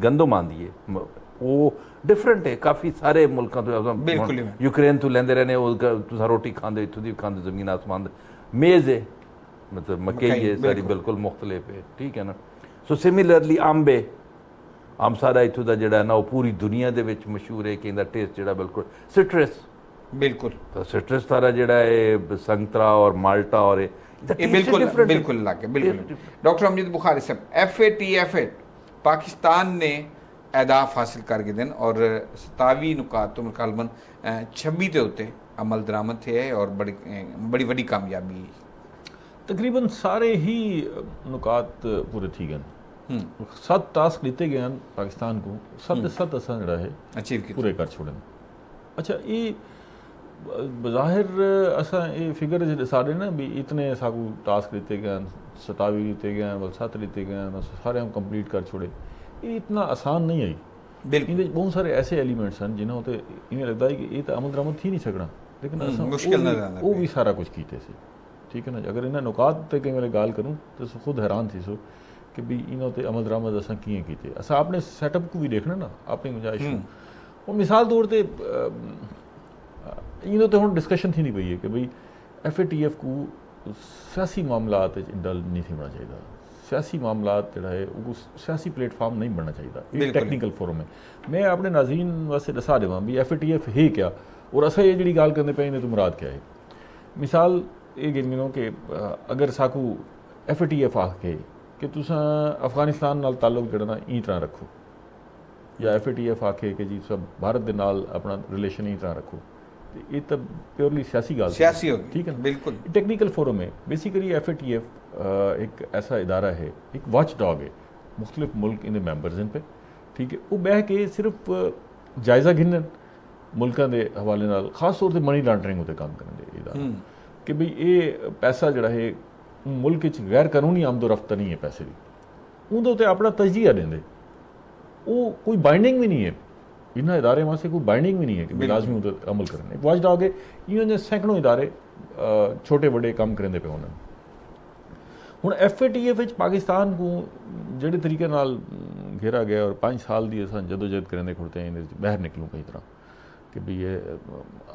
ਗੰਦਮ ਆਂਦੀ ਹੈ। ਉਹ ਡਿਫਰੈਂਟ ਹੈ ਕਾਫੀ ਸਾਰੇ ਮੁਲਕਾਂ ਤੋਂ ਬਿਲਕੁਲ ਯੂਕਰੇਨ ਤੋਂ ਲੈਂਦੇ ਰਹੇ ਨੇ ਉਹ ਤੁਸੀਂ ਰੋਟੀ ਖਾਂਦੇ ਇੱਥੋਂ ਦੀ ਖਾਂਦੇ ਜ਼ਮੀਨ ਆਸਮਾਨ ਦੇ। ਮੇਜ਼ ਹੈ ਮਤਲਬ ਮੱਕੀ ਹੈ ਸਾਰੀ ਬਿਲਕੁਲ। ਮੁxtਲਿਫ ਹੈ ਠੀਕ ਹੈ ਨਾ? ਸੋ ਸਿਮਿਲਰਲੀ ਆਂਬੇ ਆਮ ਸਾਡਾ ਇੱਥੋਂ ਦਾ ਜਿਹੜਾ ਨਾ ਉਹ ਪੂਰੀ ਦੁਨੀਆ ਦੇ ਵਿੱਚ ਮਸ਼ਹੂਰ ਹੈ ਕਿ ਟੇਸਟ ਜਿਹੜਾ ਬਿਲਕੁਲ ਸਿਟਰਸ ਬਿਲਕੁਲ। ਤਾਂ ਸਿਟਰਸ ਤਾਰਾ ਜਿਹੜਾ ਹੈ ਸੰਤਰਾ ਔਰ ਮਾਲਟਾ ਔਰ ਇਹ ਬਿਲਕੁਲ ਬਿਲਕੁਲ ਲੱਗ ਬਿਲਕੁਲ। ਡਾਕਟਰ ਅਮਜਦ ਬੁਖਾਰੀ ਸਾਹਿਬ ਐਫਏਟੀਐਫ ਪਾਕਿਸਤਾਨ ਨੇ अहदाफ हासिल कारगे दिन और सतावी नुकात तो मुखालमन छब्बी के उत्ते अमल दरामद थे है और बड़ी बड़ी वही कामयाबी। तकरीबन सारे ही नुकात पूरे थी गए। हम्म। सत टास्क ॾिते गए पाकिस्तान को। सत सत असां जहिड़ा आहे पूरे कर छोड़न अच्छा ये ज़ाहिर असा ये फिगर जे ॾिसां ॾे न भई इतने सागू टास्क ॾिते गए सतावी ॾिते गए बल सत ॾिते गया सारे कंप्लीट कर छोड़े। ਇਹ ਇਤਨਾ ਆਸਾਨ ਨਹੀਂ ਹੈ ਬਿਲਕੁਲ। ਇਹਦੇ ਬਹੁਤ ਸਾਰੇ ਐਸੇ ਐਲੀਮੈਂਟਸ ਹਨ ਜਿਨ੍ਹਾਂ ਉਤੇ ਇਹ ਲੱਗਦਾ ਹੈ ਕਿ ਇਹ ਤਾਂ ਅਮਲ ਦਰਾਮਦ ਥੀ ਨਹੀਂ ਸਕਣਾ। ਲੇਕਿਨ ਅਸਾਂ ਮੁਸ਼ਕਿਲ ਆਉਂਦਾ ਉਹ ਵੀ ਸਾਰਾ ਕੁਝ ਕੀਤੇ ਸੀ। ਠੀਕ ਹੈ ਨਾ ਅਗਰ ਇਹਨਾਂ ਨੁਕਾਤ ਤੇ ਕਈ ਵੇਲੇ ਗੱਲ ਕਰੂੰ ਤਾਂ ਖੁਦ ਹੈਰਾਨ ਥੀ ਸੋ ਕਿ ਵੀ ਇਹਨਾਂ ਤੇ ਅਮਲ ਦਰਾਮਦ ਅਸਾਂ ਕਿਵੇਂ ਕੀਤੇ। ਅਸਾਂ ਆਪਣੇ ਸੈਟਅਪ ਨੂੰ ਵੀ ਦੇਖਣਾ ਨਾ ਆਪਣੀ ਗੁੰਜਾਇਸ਼ ਨੂੰ। ਉਹ ਮਿਸਾਲ ਤੌਰ ਤੇ ਇਹਨਾਂ ਤੇ ਹੁਣ ਡਿਸਕਸ਼ਨ ਥੀ ਨਹੀਂ ਪਈ ਹੈ ਕਿ ਭਈ ਐਫਏਟੀਐਫ ਕੋ ਸਿਆਸੀ ਮਾਮਲਾਤ ਵਿੱਚ ਇੰਡਲ ਨਹੀਂ ਹੋਣਾ ਚਾਹੀਦਾ। ਸਿਆਸੀ ਮਾਮਲਾਤ ਜਿਹੜਾ ਹੈ ਉਹ ਸਿਆਸੀ ਪਲੇਟਫਾਰਮ ਨਹੀਂ ਬਣਨਾ ਚਾਹੀਦਾ ਇਹ ਟੈਕਨੀਕਲ ਫੋਰਮ ਹੈ ਮੈਂ ਆਪਣੇ ਨਾਜ਼ਰੀਨ ਵਾਸਤੇ ਦੱਸਾ ਦੇਵਾਂ ਵੀ ਐਫਏਟੀਐਫ ਹੈ ਕਿਆ ਔਰ ਅਸਾਂ ਇਹ ਜਿਹੜੀ ਗੱਲ ਕਰਦੇ ਪਏ ਨੇ ਤੋਂ ਮੁਰਾਦ ਕਿਆ ਹੈ ਮਿਸਾਲ ਇਹ ਗਿਣੋ ਕਿ ਅਗਰ ਸਾਕੂ ਐਫਏਟੀਐਫ ਆ ਕੇ ਕਿ ਤੁਸੀਂ ਅਫਗਾਨਿਸਤਾਨ ਨਾਲ ਤਾਲੁਕ ਜਿਹੜਾ ਨਾ ਇਹ ਤਰ੍ਹਾਂ ਰੱਖੋ ਜਾਂ ਐਫਏਟੀਐਫ ਆ ਕੇ ਕਿ ਜੀ ਸਭ ਭਾਰਤ ਦੇ ਨਾਲ ਆਪਣਾ ਰਿਲੇਸ਼ਨ ਇਹ ਤਰ੍ਹਾਂ ਰੱਖੋ ਤੇ ਇਹ ਤਾਂ ਪਿਓਰਲੀ ਸਿਆਸੀ ਗੱਲ ਸਿਆਸੀ ਹੋ ਠੀਕ ਹੈ ਬਿਲਕੁਲ। ਟੈਕਨੀਕਲ ਫੋਰਮ ਹੈ। ਬੇਸਿਕਲੀ ਐਫਏਟੀਐਫ ਇੱਕ ਐਸਾ ਇਦਾਰਾ ਹੈ ਇੱਕ ਵਾਚ ਡੌਗ ਹੈ। ਮੁxtਲਿਫ ਮੁਲਕ ਇਹਦੇ ਮੈਂਬਰਸ ਹਨ ਪੇ ਠੀਕ ਹੈ? ਉਹ ਬਹਿ ਕੇ ਸਿਰਫ ਜਾਇਜ਼ਾ ਗਿਣਨ ਮੁਲਕਾਂ ਦੇ ਹਵਾਲੇ ਨਾਲ ਖਾਸ ਤੌਰ ਤੇ ਮਨੀ ਲਾਂਡਰਿੰਗ ਉਤੇ ਕੰਮ ਕਰਨ ਦੇ ਇਹਦਾ ਕਿ ਭਈ ਇਹ ਪੈਸਾ ਜਿਹੜਾ ਹੈ ਮੁਲਕ ਵਿੱਚ ਗੈਰ ਕਾਨੂੰਨੀ ਆਮਦੋ ਰਫਤ ਨਹੀਂ ਹੈ ਪੈਸੇ ਦੀ। ਉਹਦੇ ਉਤੇ ਆਪਣਾ ਤਜਜ਼ੀਆ ਦਿੰਦੇ। ਉਹ ਕੋਈ ਬਾਈਂਡਿੰਗ ਵੀ ਨਹੀਂ ਹੈ। ਇਹਨਾਂ ਇਦਾਰੇ ਵਾਸਤੇ ਕੋਈ ਬਾਈਂਡਿੰਗ ਵੀ ਨਹੀਂ ਹੈ ਕਿ ਲਾਜ਼ਮੀ ਉਹਦੇ ਅਮਲ ਕਰਨ ਇੱਕ ਵਾਚ ਡੌਗ ਹੈ ਇਹਨਾਂ ਦੇ ਸੈਂਕੜੋਂ ਇਦਾਰੇ ਛੋਟੇ ਵੱਡੇ ਕੰਮ ਕਰਦੇ ਪਏ ਉਹਨਾਂ ਹੁਣ ਐਫਏਟੀਐਫ ਵਿੱਚ ਪਾਕਿਸਤਾਨ ਨੂੰ ਜਿਹੜੇ ਤਰੀਕੇ ਨਾਲ ਘੇਰਾ ਗਿਆ ਔਰ 5 ਸਾਲ ਦੀ ਅਸਾਂ ਜਦੋਂ ਜਦ ਕਰਨ ਦੇ ਖੁਰਤੇ ਇਹਦੇ ਵਿੱਚ ਬਾਹਰ ਨਿਕਲੂ ਕਈ ਤਰ੍ਹਾਂ ਕਿ ਵੀ ਇਹ